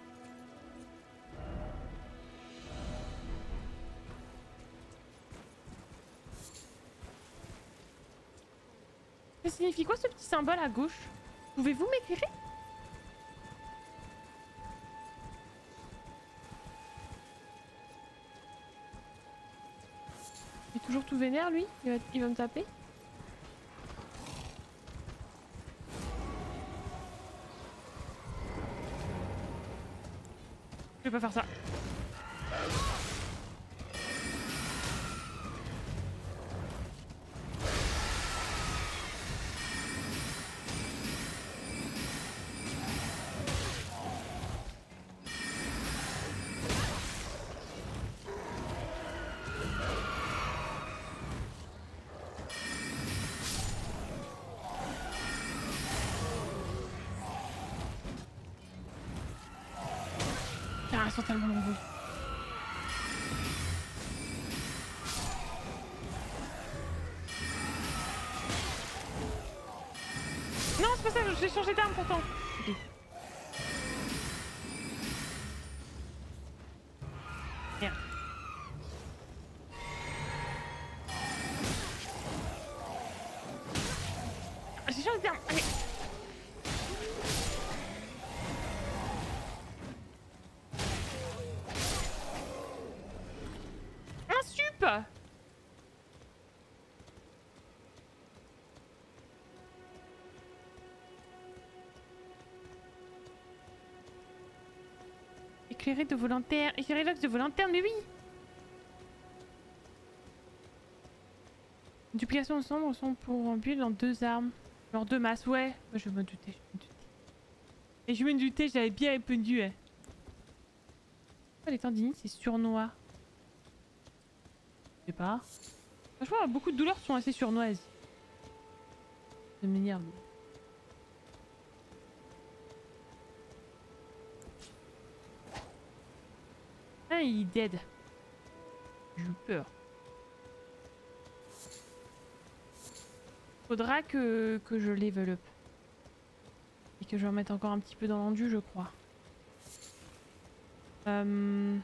Ça signifie quoi ce petit symbole à gauche? Pouvez-vous m'éclairer? Il est toujours tout vénère lui? Il va me taper? Pas faire ça. J'ai changé d'arme pourtant. Éclairé de volontaire. Éclairé l'ox de volontaire, mais oui Duplication de sombre sont pour un build en deux armes. Genre deux masses, ouais. Je me doutais, je me doutais. Et je me doutais, j'avais bien répondu. Hein. Pourquoi les tendinites, c'est surnois Je sais pas. Franchement, beaucoup de douleurs sont assez surnoises. Ça m'énerve. Il est dead. J'ai eu peur. Faudra que, que je level up. Et que je remette encore un petit peu dans l'endu, je crois. Euh...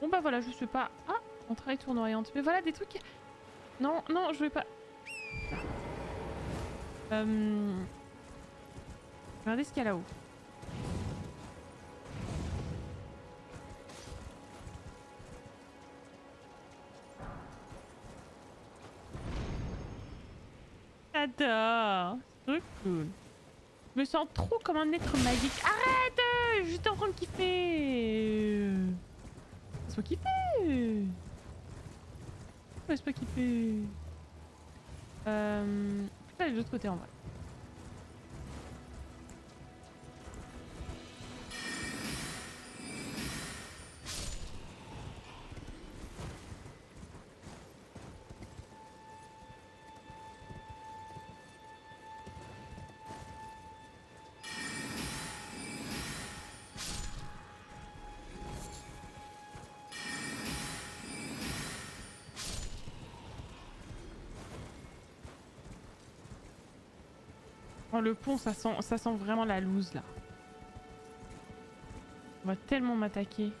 Bon bah voilà, je sais pas. Ah, entraille tournoyante. Mais voilà des trucs. Non, non, je vais pas. Euh... Regardez ce qu'il y a là-haut. J'adore. C'est cool. Je me sens trop comme un être magique. Arrête euh, J'étais en train de kiffer Laisse-moi kiffer Laisse-moi kiffer Euh... Peut-être aller de l'autre côté en vrai. Le pont, ça sent, ça sent vraiment la loose là. On va tellement m'attaquer.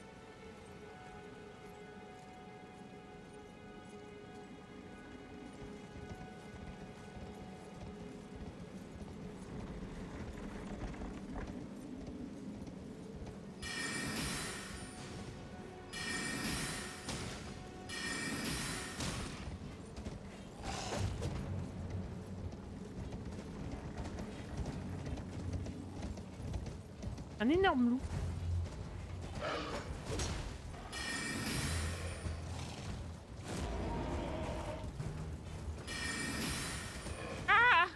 Un énorme loup. Ah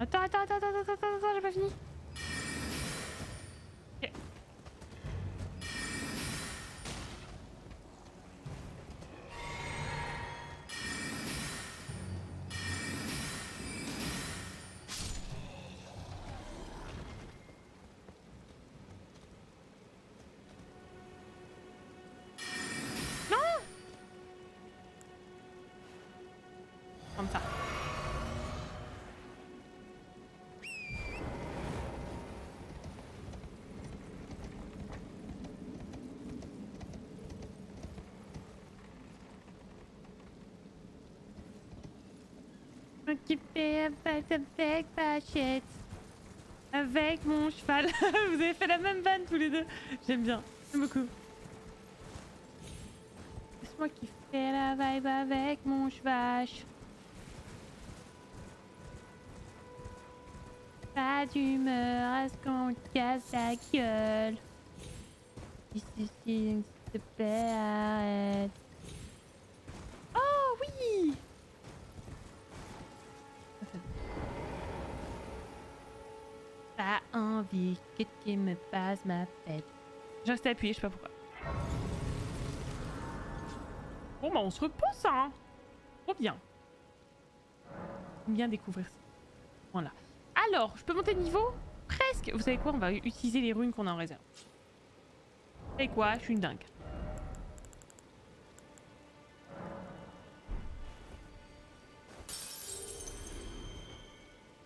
Attends, attends, attends, attends, attends, attends, attends, j'ai pas fini. Avec, Pachette. Avec mon cheval. Vous avez fait la même vanne tous les deux. J'aime bien. J'aime beaucoup. C'est moi qui fais la vibe avec mon cheval. Pas d'humeur à ce qu'on casse la gueule. Si, s'il te plaît, arrête. Me ma. J'ai resté appuyé, je sais pas pourquoi. Bon bah on se repose hein Trop bien. Bien découvrir ça. Voilà. Alors, je peux monter de niveau? Presque Vous savez quoi? On va utiliser les runes qu'on a en réserve. Vous savez quoi? Je suis une dingue.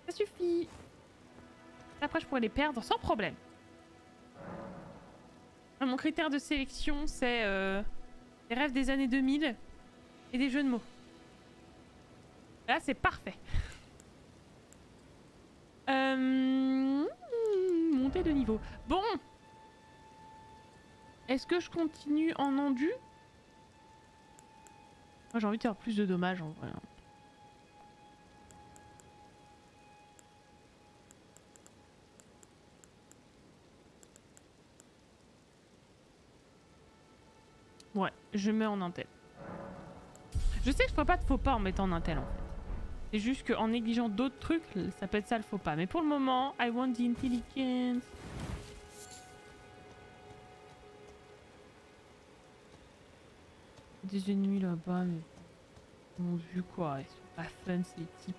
Ça suffit. Après, je pourrais les perdre sans problème. Mon critère de sélection, c'est euh, les rêves des années 2000 et des jeux de mots. Là, c'est parfait. Euh... Montée de niveau. Bon Est-ce que je continue en endu? Moi, j'ai envie de faire plus de dommages en vrai. Ouais, je mets en intel. Je sais que je ferai pas de faux pas en mettant en intel en fait. C'est juste qu'en négligeant d'autres trucs, ça peut être ça le faux pas. Mais pour le moment, I want the intelligence. Des ennemis là-bas, mais ils m'ont vu quoi. Ils sont pas fun ces types.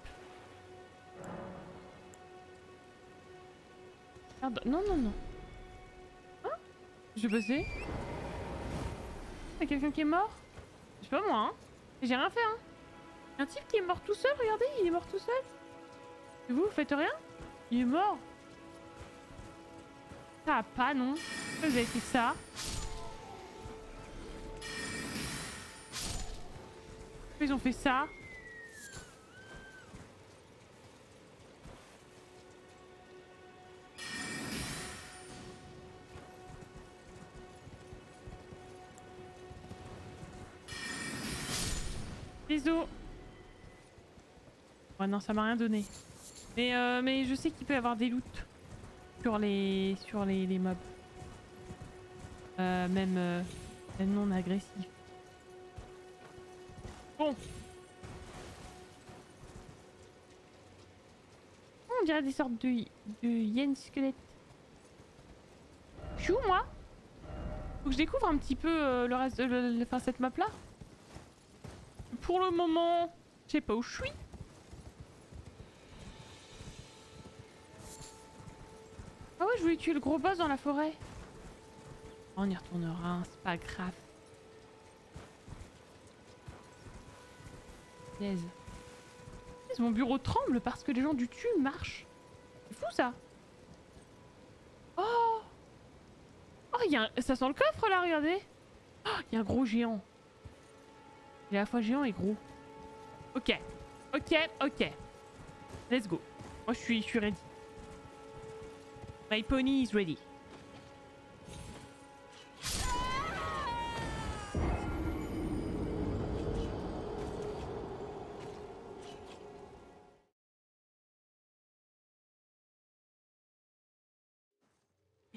Merde, non, non, non. Hein? Je passer Y'a quelqu'un qui est mort C'est pas moi, hein J'ai rien fait, hein Y'a un type qui est mort tout seul, regardez, il est mort tout seul. Et vous, vous faites rien Il est mort. Ça va pas, non Vous avez fait ça Ils ont fait ça Désolé. Ouais non ça m'a rien donné. Mais euh, mais je sais qu'il peut y avoir des loots sur les sur les, mobs. Euh, même, euh, même non agressifs. Bon. On dirait des sortes de, de hyènes squelettes. Je moi? Faut que je découvre un petit peu le reste de cette map là. Pour le moment, je sais pas où je suis. Ah ouais, je voulais tuer le gros boss dans la forêt. On y retournera, hein, c'est pas grave. Mon bureau tremble parce que les gens du tube marchent. C'est fou ça. Oh Oh, y a un- ça sent le coffre là, regardez. Oh, il y a un gros géant. Il est à la fois géant et gros. Ok. Ok, ok. Let's go. Moi je suis, je suis ready. My pony is ready.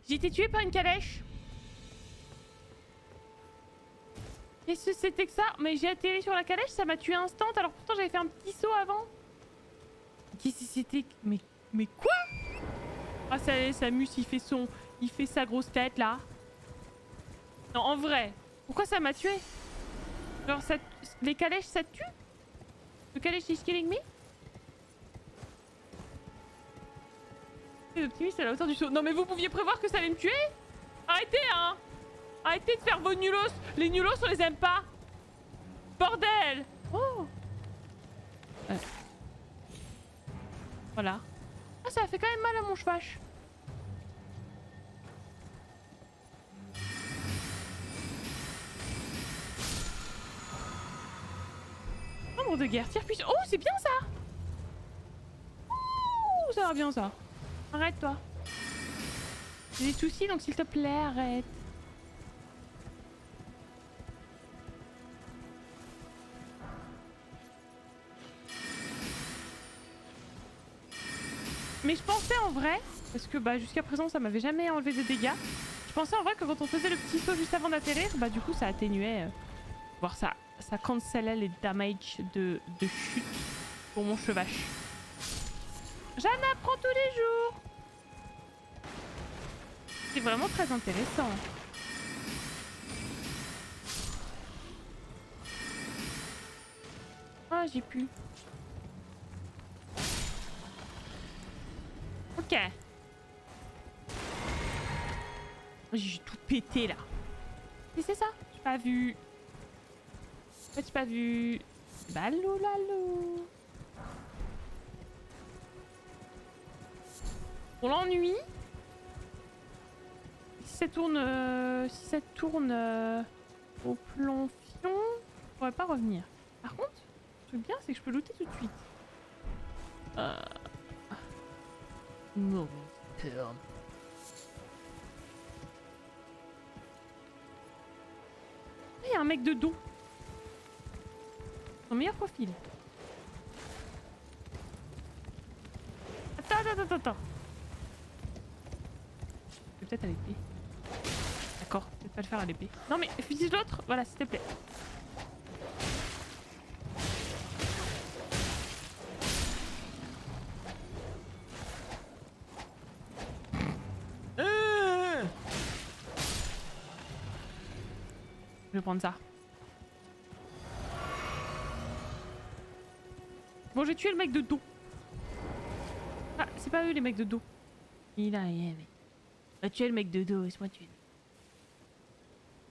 J'ai été tué par une calèche. Qu'est-ce que c'était que ça. Mais j'ai atterri sur la calèche, ça m'a tué instant. Alors pourtant j'avais fait un petit saut avant. Qu'est-ce que c'était Mais, mais quoi? Ah ça y est, Samus il fait son... Il fait sa grosse tête là. Non en vrai, pourquoi ça m'a tué? Genre ça... Les calèches ça tue? Le calèche is killing me? Optimiste à la hauteur du saut. Non mais vous pouviez prévoir que ça allait me tuer? Arrêtez hein Arrêtez de faire vos nulos Les nulos on les aime pas Bordel Oh. Voilà. Ah ça a fait quand même mal à mon cheval. Nombre de guerre, tire puissant. Oh c'est bien ça Ouh, ça va bien ça. Arrête toi. J'ai des soucis donc s'il te plaît arrête. Mais je pensais en vrai, parce que bah jusqu'à présent ça m'avait jamais enlevé de dégâts. Je pensais en vrai que quand on faisait le petit saut juste avant d'atterrir, bah du coup ça atténuait, euh, voire ça, ça cancellait les damages de, de chute pour mon chevache. J'en apprends tous les jours C'est vraiment très intéressant. Ah j'ai pu. J'ai tout pété là. Et c'est ça J'ai pas vu. J'ai pas vu. Balou lalou. On l'ennuie. Si ça tourne, euh, si ça tourne euh, au plan fion, je pourrais pas revenir. Par contre, le truc bien, c'est que je peux looter tout de suite. Euh... Il y a un mec de dos. Son meilleur profil. Attends, attends, attends, attends. Je vais peut-être à l'épée. D'accord, peut-être pas le faire à l'épée. Non mais utilise l'autre, voilà, s'il te plaît. Vais prendre ça. Bon, j'ai tué le mec de dos. Ah, c'est pas eux les mecs de dos. Il a rien, tuer le mec de dos, laisse-moi tuer.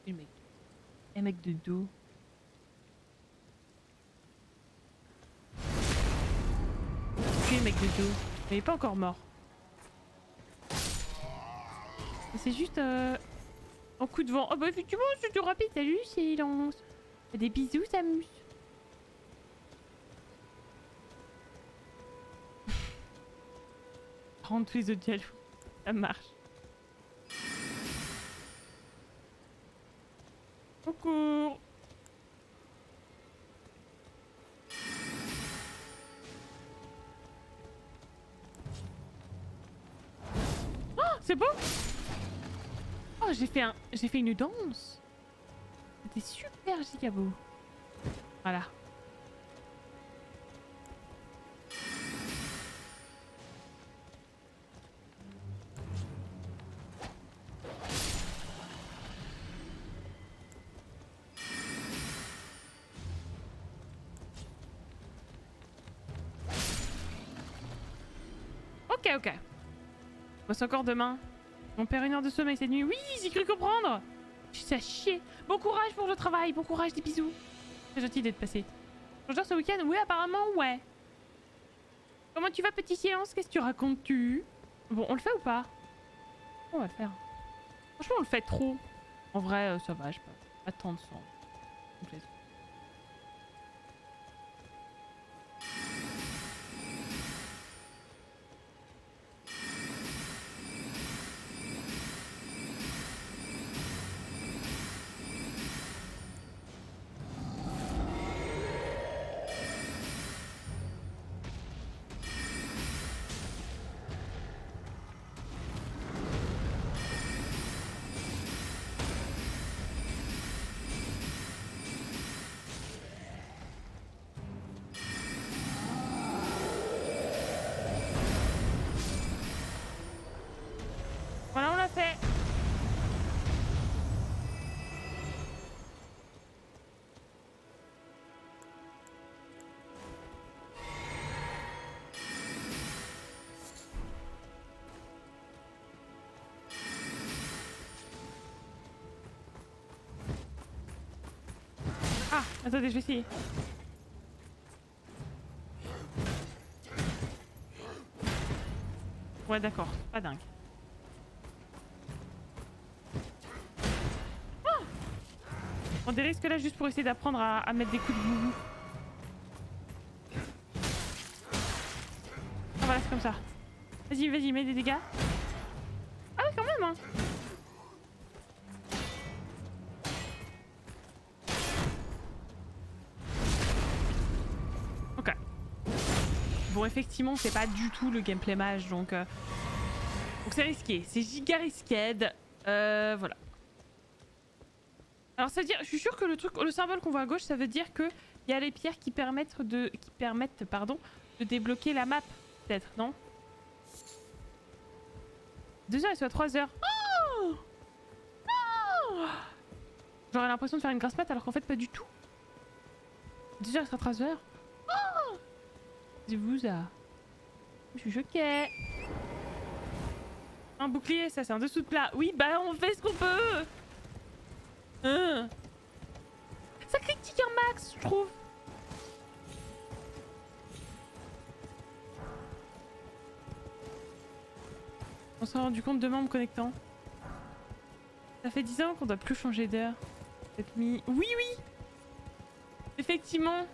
Le mec. Un mec de dos. Tuer le mec de dos. Mais il est pas encore mort. C'est juste euh, un coup de vent. Oh bah effectivement, c'est tout rapide. Salut, c'est Lance. Des bisous, Samus. Rendre tous les autres jaloux. Ça marche. Coucou. Oh, j'ai fait un... J'ai fait une danse C'était super giga beau. Voilà. Ok, ok. Bosse encore demain. On perd une heure de sommeil cette nuit. Oui, j'ai cru comprendre. Je suis à chier. Bon courage pour le travail. Bon courage, des bisous. C'est gentil d'être passé. Bonjour ce week-end Oui, apparemment, ouais. Comment tu vas, petit silence Qu'est-ce que tu racontes, tu Bon, on le fait ou pas? On va le faire. Franchement, on le fait trop. En vrai, euh, ça va, je peux pas tant attendez, je vais essayer. Ouais, d'accord, pas dingue. On des risques là juste pour essayer d'apprendre à, à mettre des coups de boubou. Ah voilà, c'est comme ça. Vas-y, vas-y, mets des dégâts. Effectivement, c'est pas du tout le gameplay mage, donc... euh, Donc c'est risqué. C'est giga risqué. Euh, voilà. Alors ça veut dire, je suis sûre que le truc, le symbole qu'on voit à gauche, ça veut dire que il y a les pierres qui permettent de, qui permettent, pardon, de débloquer la map, peut-être, non? 2 heures soit 3 heures. Oh J'aurais l'impression de faire une grasse mat alors qu'en fait pas du tout. 2 heures soit 3 heures. Vous ça Je suis choquée. Un bouclier, ça c'est un dessous de plat. Oui, bah on fait ce qu'on peut. Hein. Ça critique un max, je trouve. On s'en est rendu compte demain en me connectant. Ça fait 10 ans qu'on doit plus changer d'heure. Peut-être mis. Oui, oui Effectivement.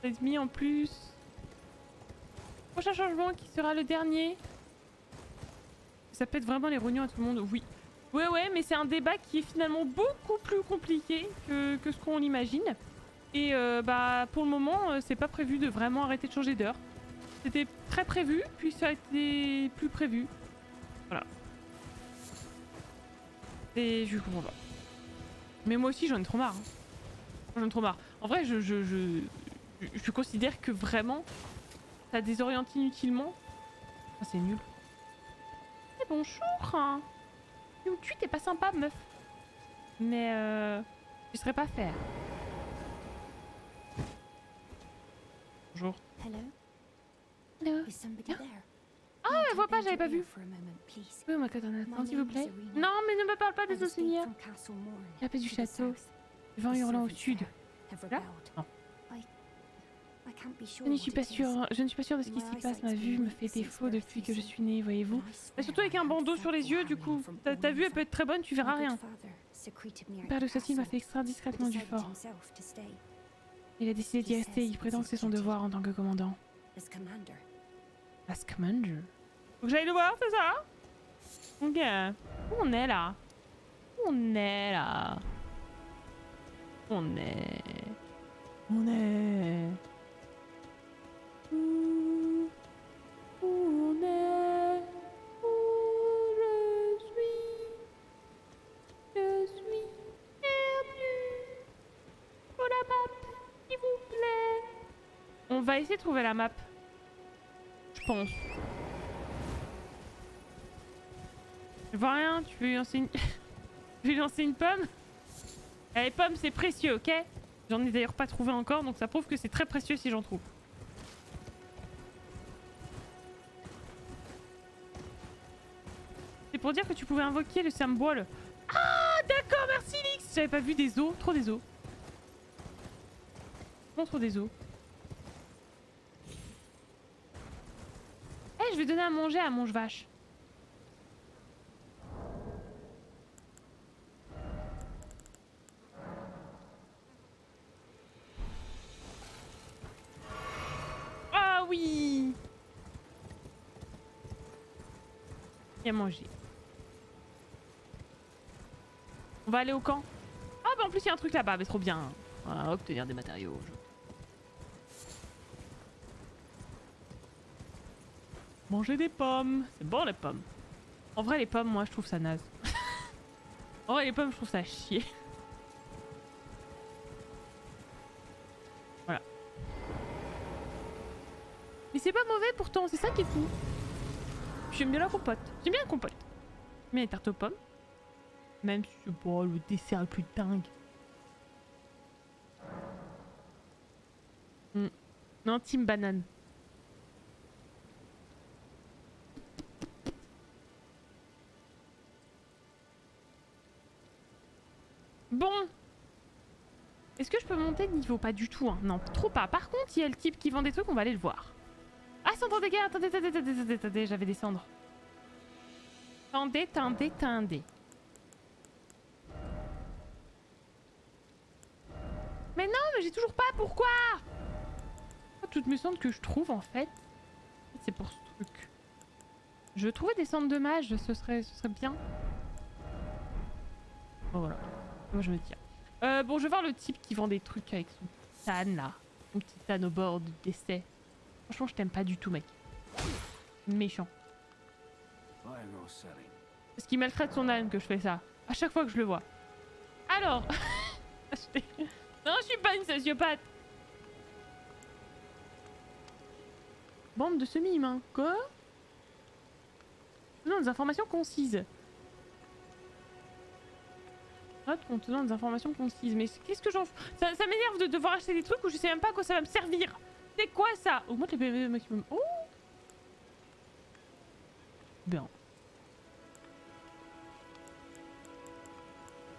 Peut-être mis en plus. Prochain changement qui sera le dernier. Ça pète vraiment les rognons à tout le monde, oui. Ouais, ouais, mais c'est un débat qui est finalement beaucoup plus compliqué que, ce qu'on imagine. Et euh, bah, pour le moment, euh, c'est pas prévu de vraiment arrêter de changer d'heure. C'était très prévu, puis ça a été plus prévu. Voilà. Et je comprends pas. Mais moi aussi, j'en ai trop marre. hein. J'en ai trop marre. En vrai, je- je considère que vraiment, ça désoriente inutilement. Ah, c'est nul. Eh, bonjour hein. Tu? T'es pas sympa, meuf. Mais euh, je serais pas faire. Bonjour. Hello? Hello. There? Ah, elle voit pas, j'avais pas vu. Oui, ma attente, s'il vous plaît. Non, mais ne me parle pas des souvenirs. La paix du château. Vent hurlant au sud. Là? Non. Je ne suis pas sûre, je ne suis pas sûre de ce qui s'y passe. Ma vue me fait défaut depuis que je suis née, voyez-vous. Mais surtout avec un bandeau sur les yeux, du coup. Ta, ta vue, elle peut être très bonne, tu verras rien. Le père de ceci m'a fait extraire discrètement du fort. Il a décidé d'y rester, il prétend que c'est son devoir en tant que commandant. As commander. Faut que j'aille le voir, c'est ça? Ok. Où on est là? Où on est là? Où On est? On est? La map. Je pense. Je vois rien, tu veux lancer une... lancer une pomme? Allez, pomme, c'est précieux, ok? J'en ai d'ailleurs pas trouvé encore, donc ça prouve que c'est très précieux si j'en trouve. C'est pour dire que tu pouvais invoquer le symbole. Ah, d'accord, merci Lix J'avais pas vu des os, trop des os. Vraiment trop des os. Eh, je vais à manger à mon vache. Ah oui Il y a manger. On va aller au camp. Ah bah en plus il y a un truc là-bas, mais trop bien. On va obtenir des matériaux. Manger des pommes. C'est bon les pommes. En vrai les pommes, moi je trouve ça naze. en vrai les pommes, je trouve ça chier. Voilà. Mais c'est pas mauvais pourtant, c'est ça qui est fou. J'aime bien la compote. J'aime bien la compote. Mais les tartes aux pommes. Même si c'est pas le dessert le plus dingue. Hmm. Non, team banane. Bon. Est-ce que je peux monter de niveau? Pas du tout, hein. Non, trop pas. Par contre, il y a le type qui vend des trucs, on va aller le voir. Ah, sans dégâts Attendez, attendez, attendez, attendez, attendez, j'avais descendre. Attendez, attendez, attendez. Mais non, mais j'ai toujours pas, pourquoi? Toutes mes cendres que je trouve, en fait, c'est pour ce truc. Je trouvais des cendres de mage, ce serait, ce serait bien. Bon, voilà. Moi, je me tiens. Euh, bon, je vais voir le type qui vend des trucs avec son tan, là. Son petit tan au bord du décès. Franchement, je t'aime pas du tout, mec. Méchant. Parce qu'il maltraite son âne que je fais ça. À chaque fois que je le vois. Alors. Non, je suis pas une sociopathe Bande de semi hein. Quoi Non, des informations concises contenant des informations concises. Mais qu'est-ce que j'en... Ça, ça m'énerve de devoir acheter des trucs où je sais même pas à quoi ça va me servir. C'est quoi ça? Augmente les PV maximum. Oh Bien.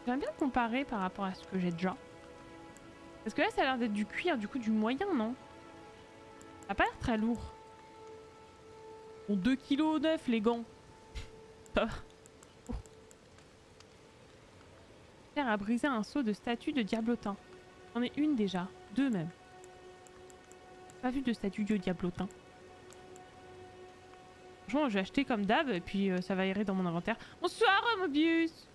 J'aime bien comparer par rapport à ce que j'ai déjà. Parce que là, ça a l'air d'être du cuir, du coup, du moyen, non? Ça a pas l'air très lourd. Bon, 2,9 kg les gants. Pierre a brisé un seau de statue de diablotin. J'en ai une déjà, deux même. Pas vu de statue de diablotin. Franchement, je vais acheter comme d'hab et puis euh, ça va errer dans mon inventaire. Bonsoir, Mobius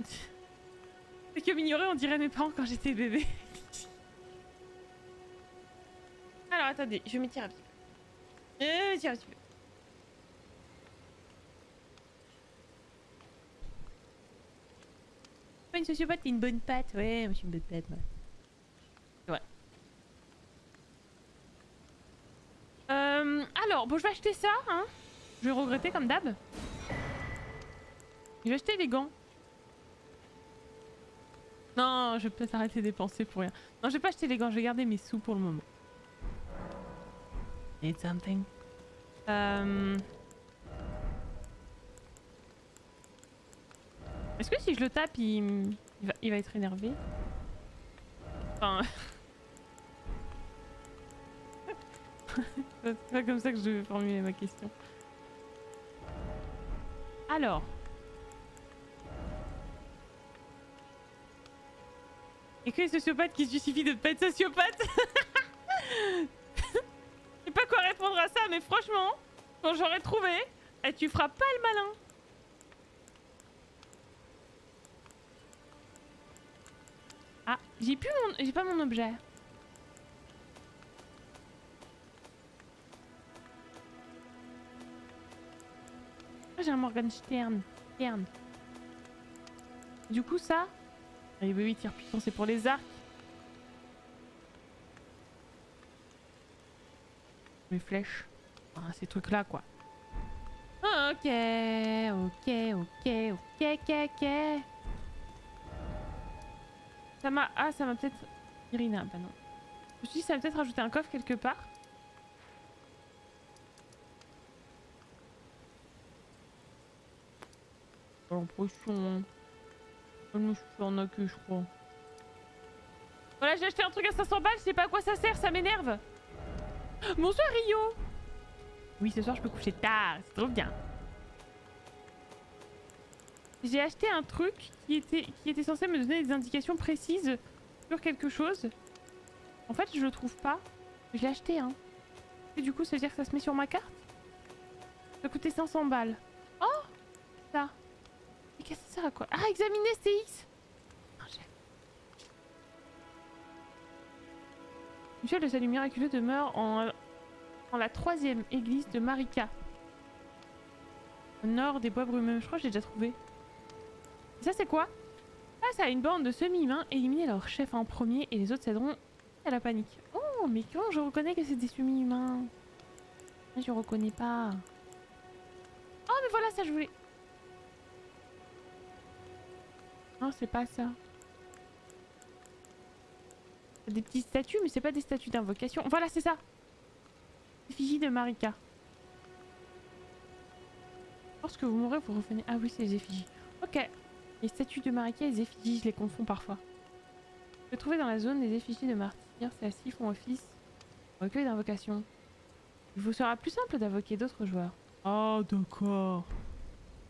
C'est que m'ignorer, on dirait mes parents quand j'étais bébé. Alors attendez, je m'étire un petit peu. Je un petit peu. Pas une sociopathe, t'es une bonne patte. Ouais, moi je suis une bonne patte, moi. Vrai. Euh, alors, bon, je vais acheter ça, hein. Je vais regretter comme d'hab. Je vais acheter les gants. Non, je vais peut-être arrêter de dépenser pour rien. Non, je vais pas acheter les gants, je vais garder mes sous pour le moment. Need something? Euh... Est-ce que si je le tape, il, va, il va être énervé? Enfin... C'est pas comme ça que je vais formuler ma question. Alors... Et que les sociopathes qui se justifient de pas être sociopathe Je sais pas quoi répondre à ça, mais franchement, quand j'aurai trouvé, eh, tu feras pas le malin. Ah, j'ai plus mon... J'ai pas mon objet. J'ai un Morgenstern. Stern. Du coup, ça... Ah oui, tir puissant, c'est pour les arcs. Les flèches. Ah, ces trucs-là, quoi. Ok, ok, ok, ok, ok, ok. Ça m'a... Ah, ça m'a peut-être... Irina, bah non. Je me suis dit, ça va peut-être rajouter un coffre quelque part. L'impression... hein. Je me suis arnaqué, je crois. Voilà, j'ai acheté un truc à 500 balles, je sais pas à quoi ça sert, ça m'énerve. Bonsoir Rio Oui, ce soir je peux coucher tard, c'est trop bien. J'ai acheté un truc qui était, qui était censé me donner des indications précises sur quelque chose. En fait, je le trouve pas. Je l'ai acheté, hein. Et du coup, ça veut dire que ça se met sur ma carte? Ça coûtait 500 balles. Oh Ça. Mais qu'est-ce que ça sert à quoi? Ah, examiner CX j'ai- Michel de salut miraculeux demeure en, en la troisième église de Marika. Au nord des bois brumeux. Je crois que j'ai déjà trouvé. Ça, c'est quoi? Face à une bande de semi-humains, éliminer leur chef en premier et les autres céderont à la panique. Oh, mais comment je reconnais que c'est des semi-humains Moi, Je reconnais pas. Oh, mais voilà, ça, je voulais. Non, c'est pas ça. Des petites statues, mais c'est pas des statues d'invocation. Voilà, c'est ça. Effigie de Marika. Lorsque vous mourrez, vous revenez. Ah oui, c'est les effigies. Ok. Les statues de Marika et les effigies, je les confonds parfois. Je vais trouver dans la zone des effigies de martyrs. Celles-ci font office recueil d'invocation. Il vous sera plus simple d'invoquer d'autres joueurs. Oh, d'accord.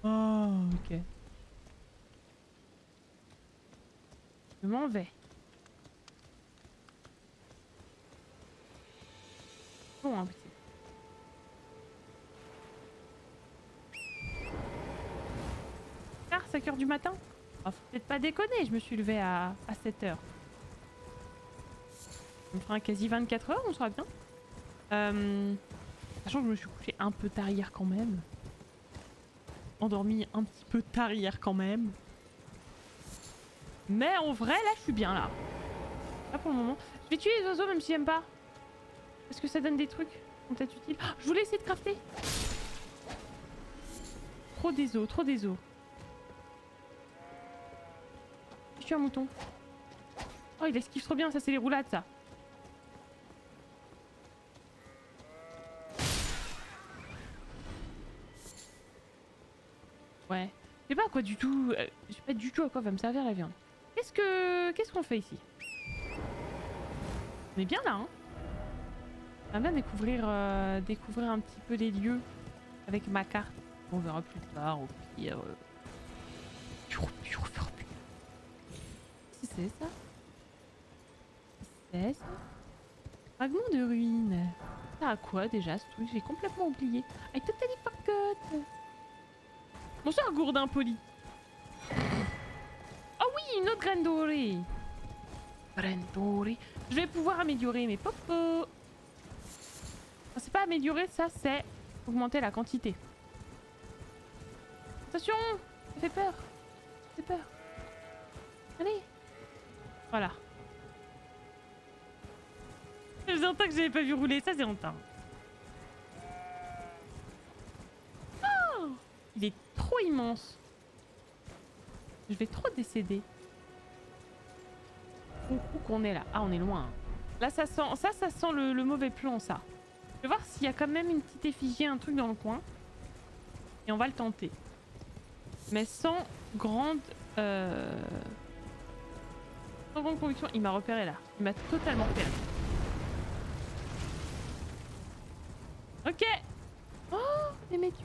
Ah, ok. Je m'en vais. Bon, un petit. Ah, 5 heures du matin Ah, Faut peut-être pas déconner, je me suis levée à, à 7 heures. On fera un quasi 24 heures, on sera bien. Euh, sachant que je me suis couchée un peu tard hier quand même. Endormie un petit peu tard hier quand même. Mais en vrai, là, je suis bien là. Là pour le moment. Je vais tuer les oiseaux même si j'aime pas. Parce que ça donne des trucs qui sont peut-être utiles? Ah, je voulais essayer de crafter. Trop des os, trop des os. un mouton Oh, il esquive trop bien, ça c'est les roulades, ça. Ouais. Je sais pas à quoi du tout... Euh, Je sais pas du tout à quoi va me servir la viande. Qu'est-ce que... Qu'est-ce qu'on fait ici? On est bien là, hein J'aimerais bien découvrir, euh, découvrir un petit peu les lieux avec ma carte. On verra plus tard, au pire. Euh. C'est ça Qu'est-ce que c'est ça Fragment de ruine. Ça à quoi déjà ce truc? J'ai complètement oublié. I totally forgot. Bonsoir gourdin poli. Oh oui, une autre graine dorée. Graine dorée. Je vais pouvoir améliorer mes popos. C'est pas améliorer, ça c'est augmenter la quantité. Attention Ça fait peur. Ça fait peur. Allez. Voilà. Ça faisait longtemps que j'avais pas vu rouler, ça c'est longtemps. Oh Il est trop immense. Je vais trop décéder. Où, qu'on est là? Ah, on est loin. Là, ça sent, ça, ça sent le, le mauvais plan, ça. Je vais voir s'il y a quand même une petite effigie, un truc dans le coin. Et on va le tenter. Mais sans grande... Euh... Sans grande conviction. Il m'a repéré là. Il m'a totalement repéré. Ok Oh Les méduses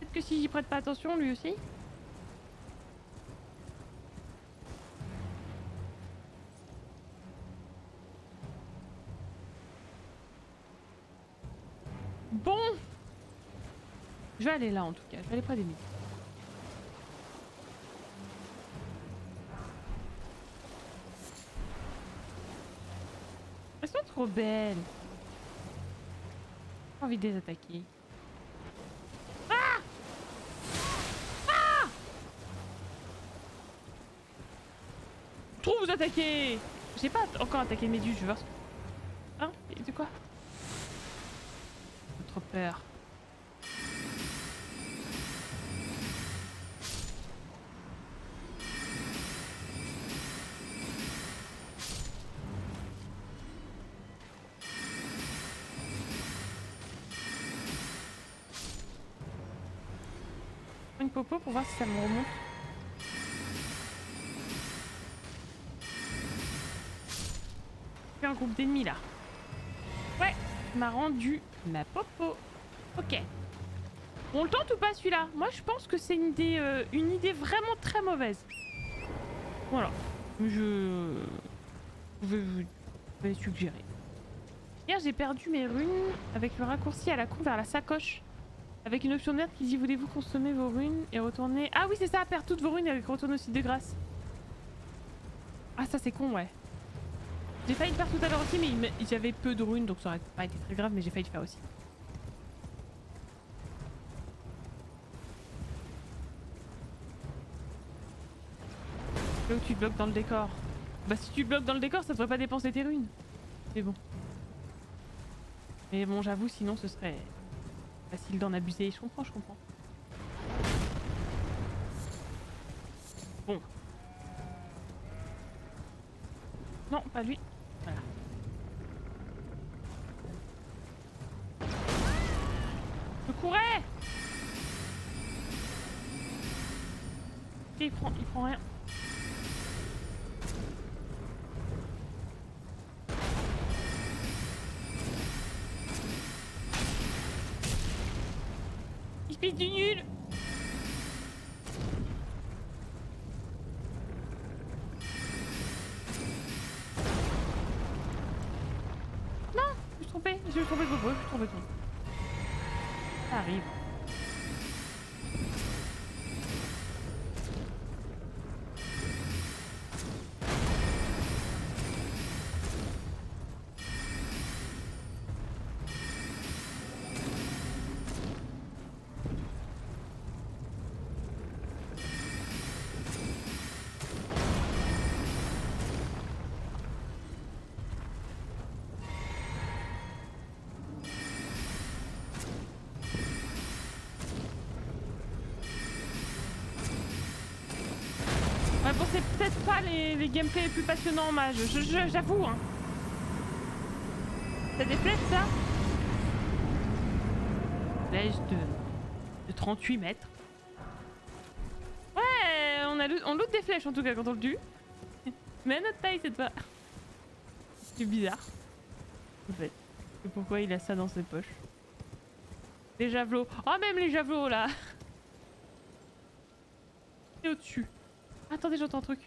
Peut-être que si j'y prête pas attention, lui aussi Bon Je vais aller là en tout cas, je vais aller près des méduses. Elles sont trop belles. J'ai envie de les attaquer. Ah Ah Trop vous attaquer J'ai pas encore attaqué mes méduses, je vais voir ce. Hein? De quoi? Trop peur. Ça me remonte. Il y a un groupe d'ennemis là. Ouais, m'a rendu ma popo. Ok. On le tente ou pas celui-là? Moi je pense que c'est une idée, euh, une idée vraiment très mauvaise. Voilà. Je vais vous suggérer. Hier j'ai perdu mes runes avec le raccourci à la con vers la sacoche. Avec une option verte qui dit voulez-vous consommer vos runes et retourner... Ah oui c'est ça, perdre toutes vos runes et retourner au site de grâce. Ah ça c'est con ouais. J'ai failli le faire tout à l'heure aussi mais j'avais peu de runes donc ça aurait pas été très grave mais j'ai failli le faire aussi. Là tu bloques dans le décor. Bah si tu bloques dans le décor ça devrait pas dépenser tes runes. C'est bon. Mais bon j'avoue sinon ce serait facile d'en abuser. Je comprends, je comprends. Bon. Non, pas lui. Voilà. Je courais Il prend, il prend rien. Pas les, les gameplays les plus passionnants en mage, j'avoue. Hein. T'as des flèches, ça? Flèche de, de 38 mètres. Ouais, on, a, on loot des flèches en tout cas quand on le tue. Mais à notre taille cette fois. C'est bizarre. En fait. Et pourquoi il a ça dans ses poches Les javelots. Oh, même les javelots là Et au-dessus. Attendez, j'entends un truc.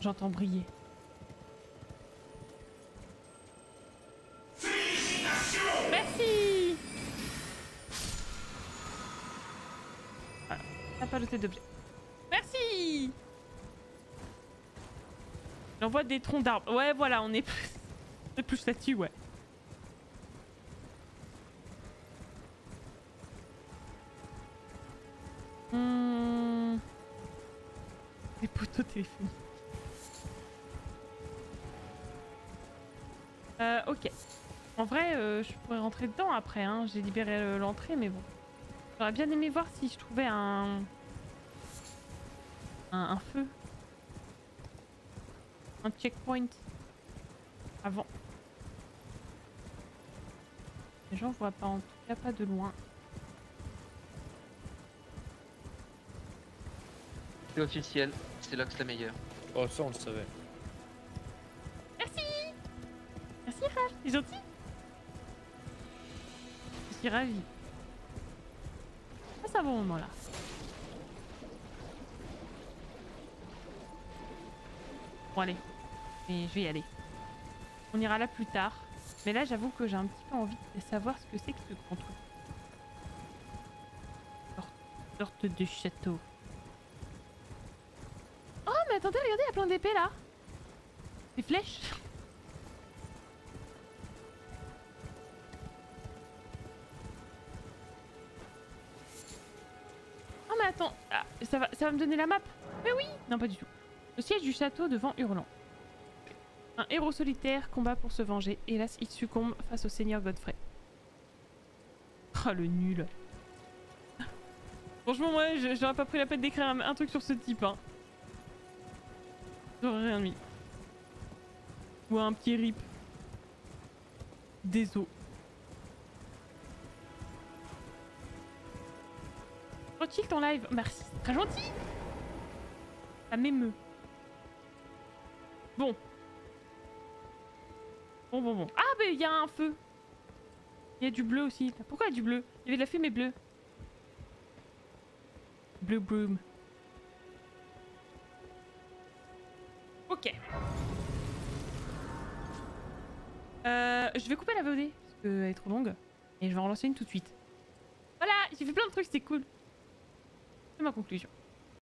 J'entends briller. Merci Voilà. T'as pas jeté d'objet. Merci J'envoie des troncs d'arbres. Ouais, voilà, on est plus... on est plus là-dessus, ouais. Euh, ok. En vrai, euh, je pourrais rentrer dedans après, hein. J'ai libéré l'entrée, mais bon. J'aurais bien aimé voir si je trouvais un... Un, un feu. Un checkpoint. Avant. Les gens voient pas, en tout cas pas de loin. C'est officiel, c'est Lox la meilleure. Oh, ça, on le savait. Merci Merci Raj, c'est gentil Je suis ravie. Passe un bon moment là. Bon allez, mais je vais y aller. On ira là plus tard. Mais là j'avoue que j'ai un petit peu envie de savoir ce que c'est que ce grand truc. Sorte, sorte de château. Oh mais attendez, regardez, plein d'épées là Des flèches Oh mais attends, ah, ça, va, ça va me donner la map Mais oui Non pas du tout. Le siège du château devant Hurlant. Un héros solitaire combat pour se venger. Hélas, il succombe face au seigneur Godfrey. Ah le nul. Franchement moi j'aurais pas pris la peine d'écrire un, un truc sur ce type hein. J'aurais rien mis. Ou un petit rip. Des os. Gentil ton live, merci, très gentil. Ça m'émeut. Bon. Bon, bon, bon. Ah, mais il y a un feu. Il y a du bleu aussi. Pourquoi il y a du bleu? Il y avait de la fumée bleue. Blue broom. Je vais couper la VOD parce qu'elle est trop longue. Et je vais en lancer une tout de suite. Voilà, j'ai fait plein de trucs, c'était cool. C'est ma conclusion.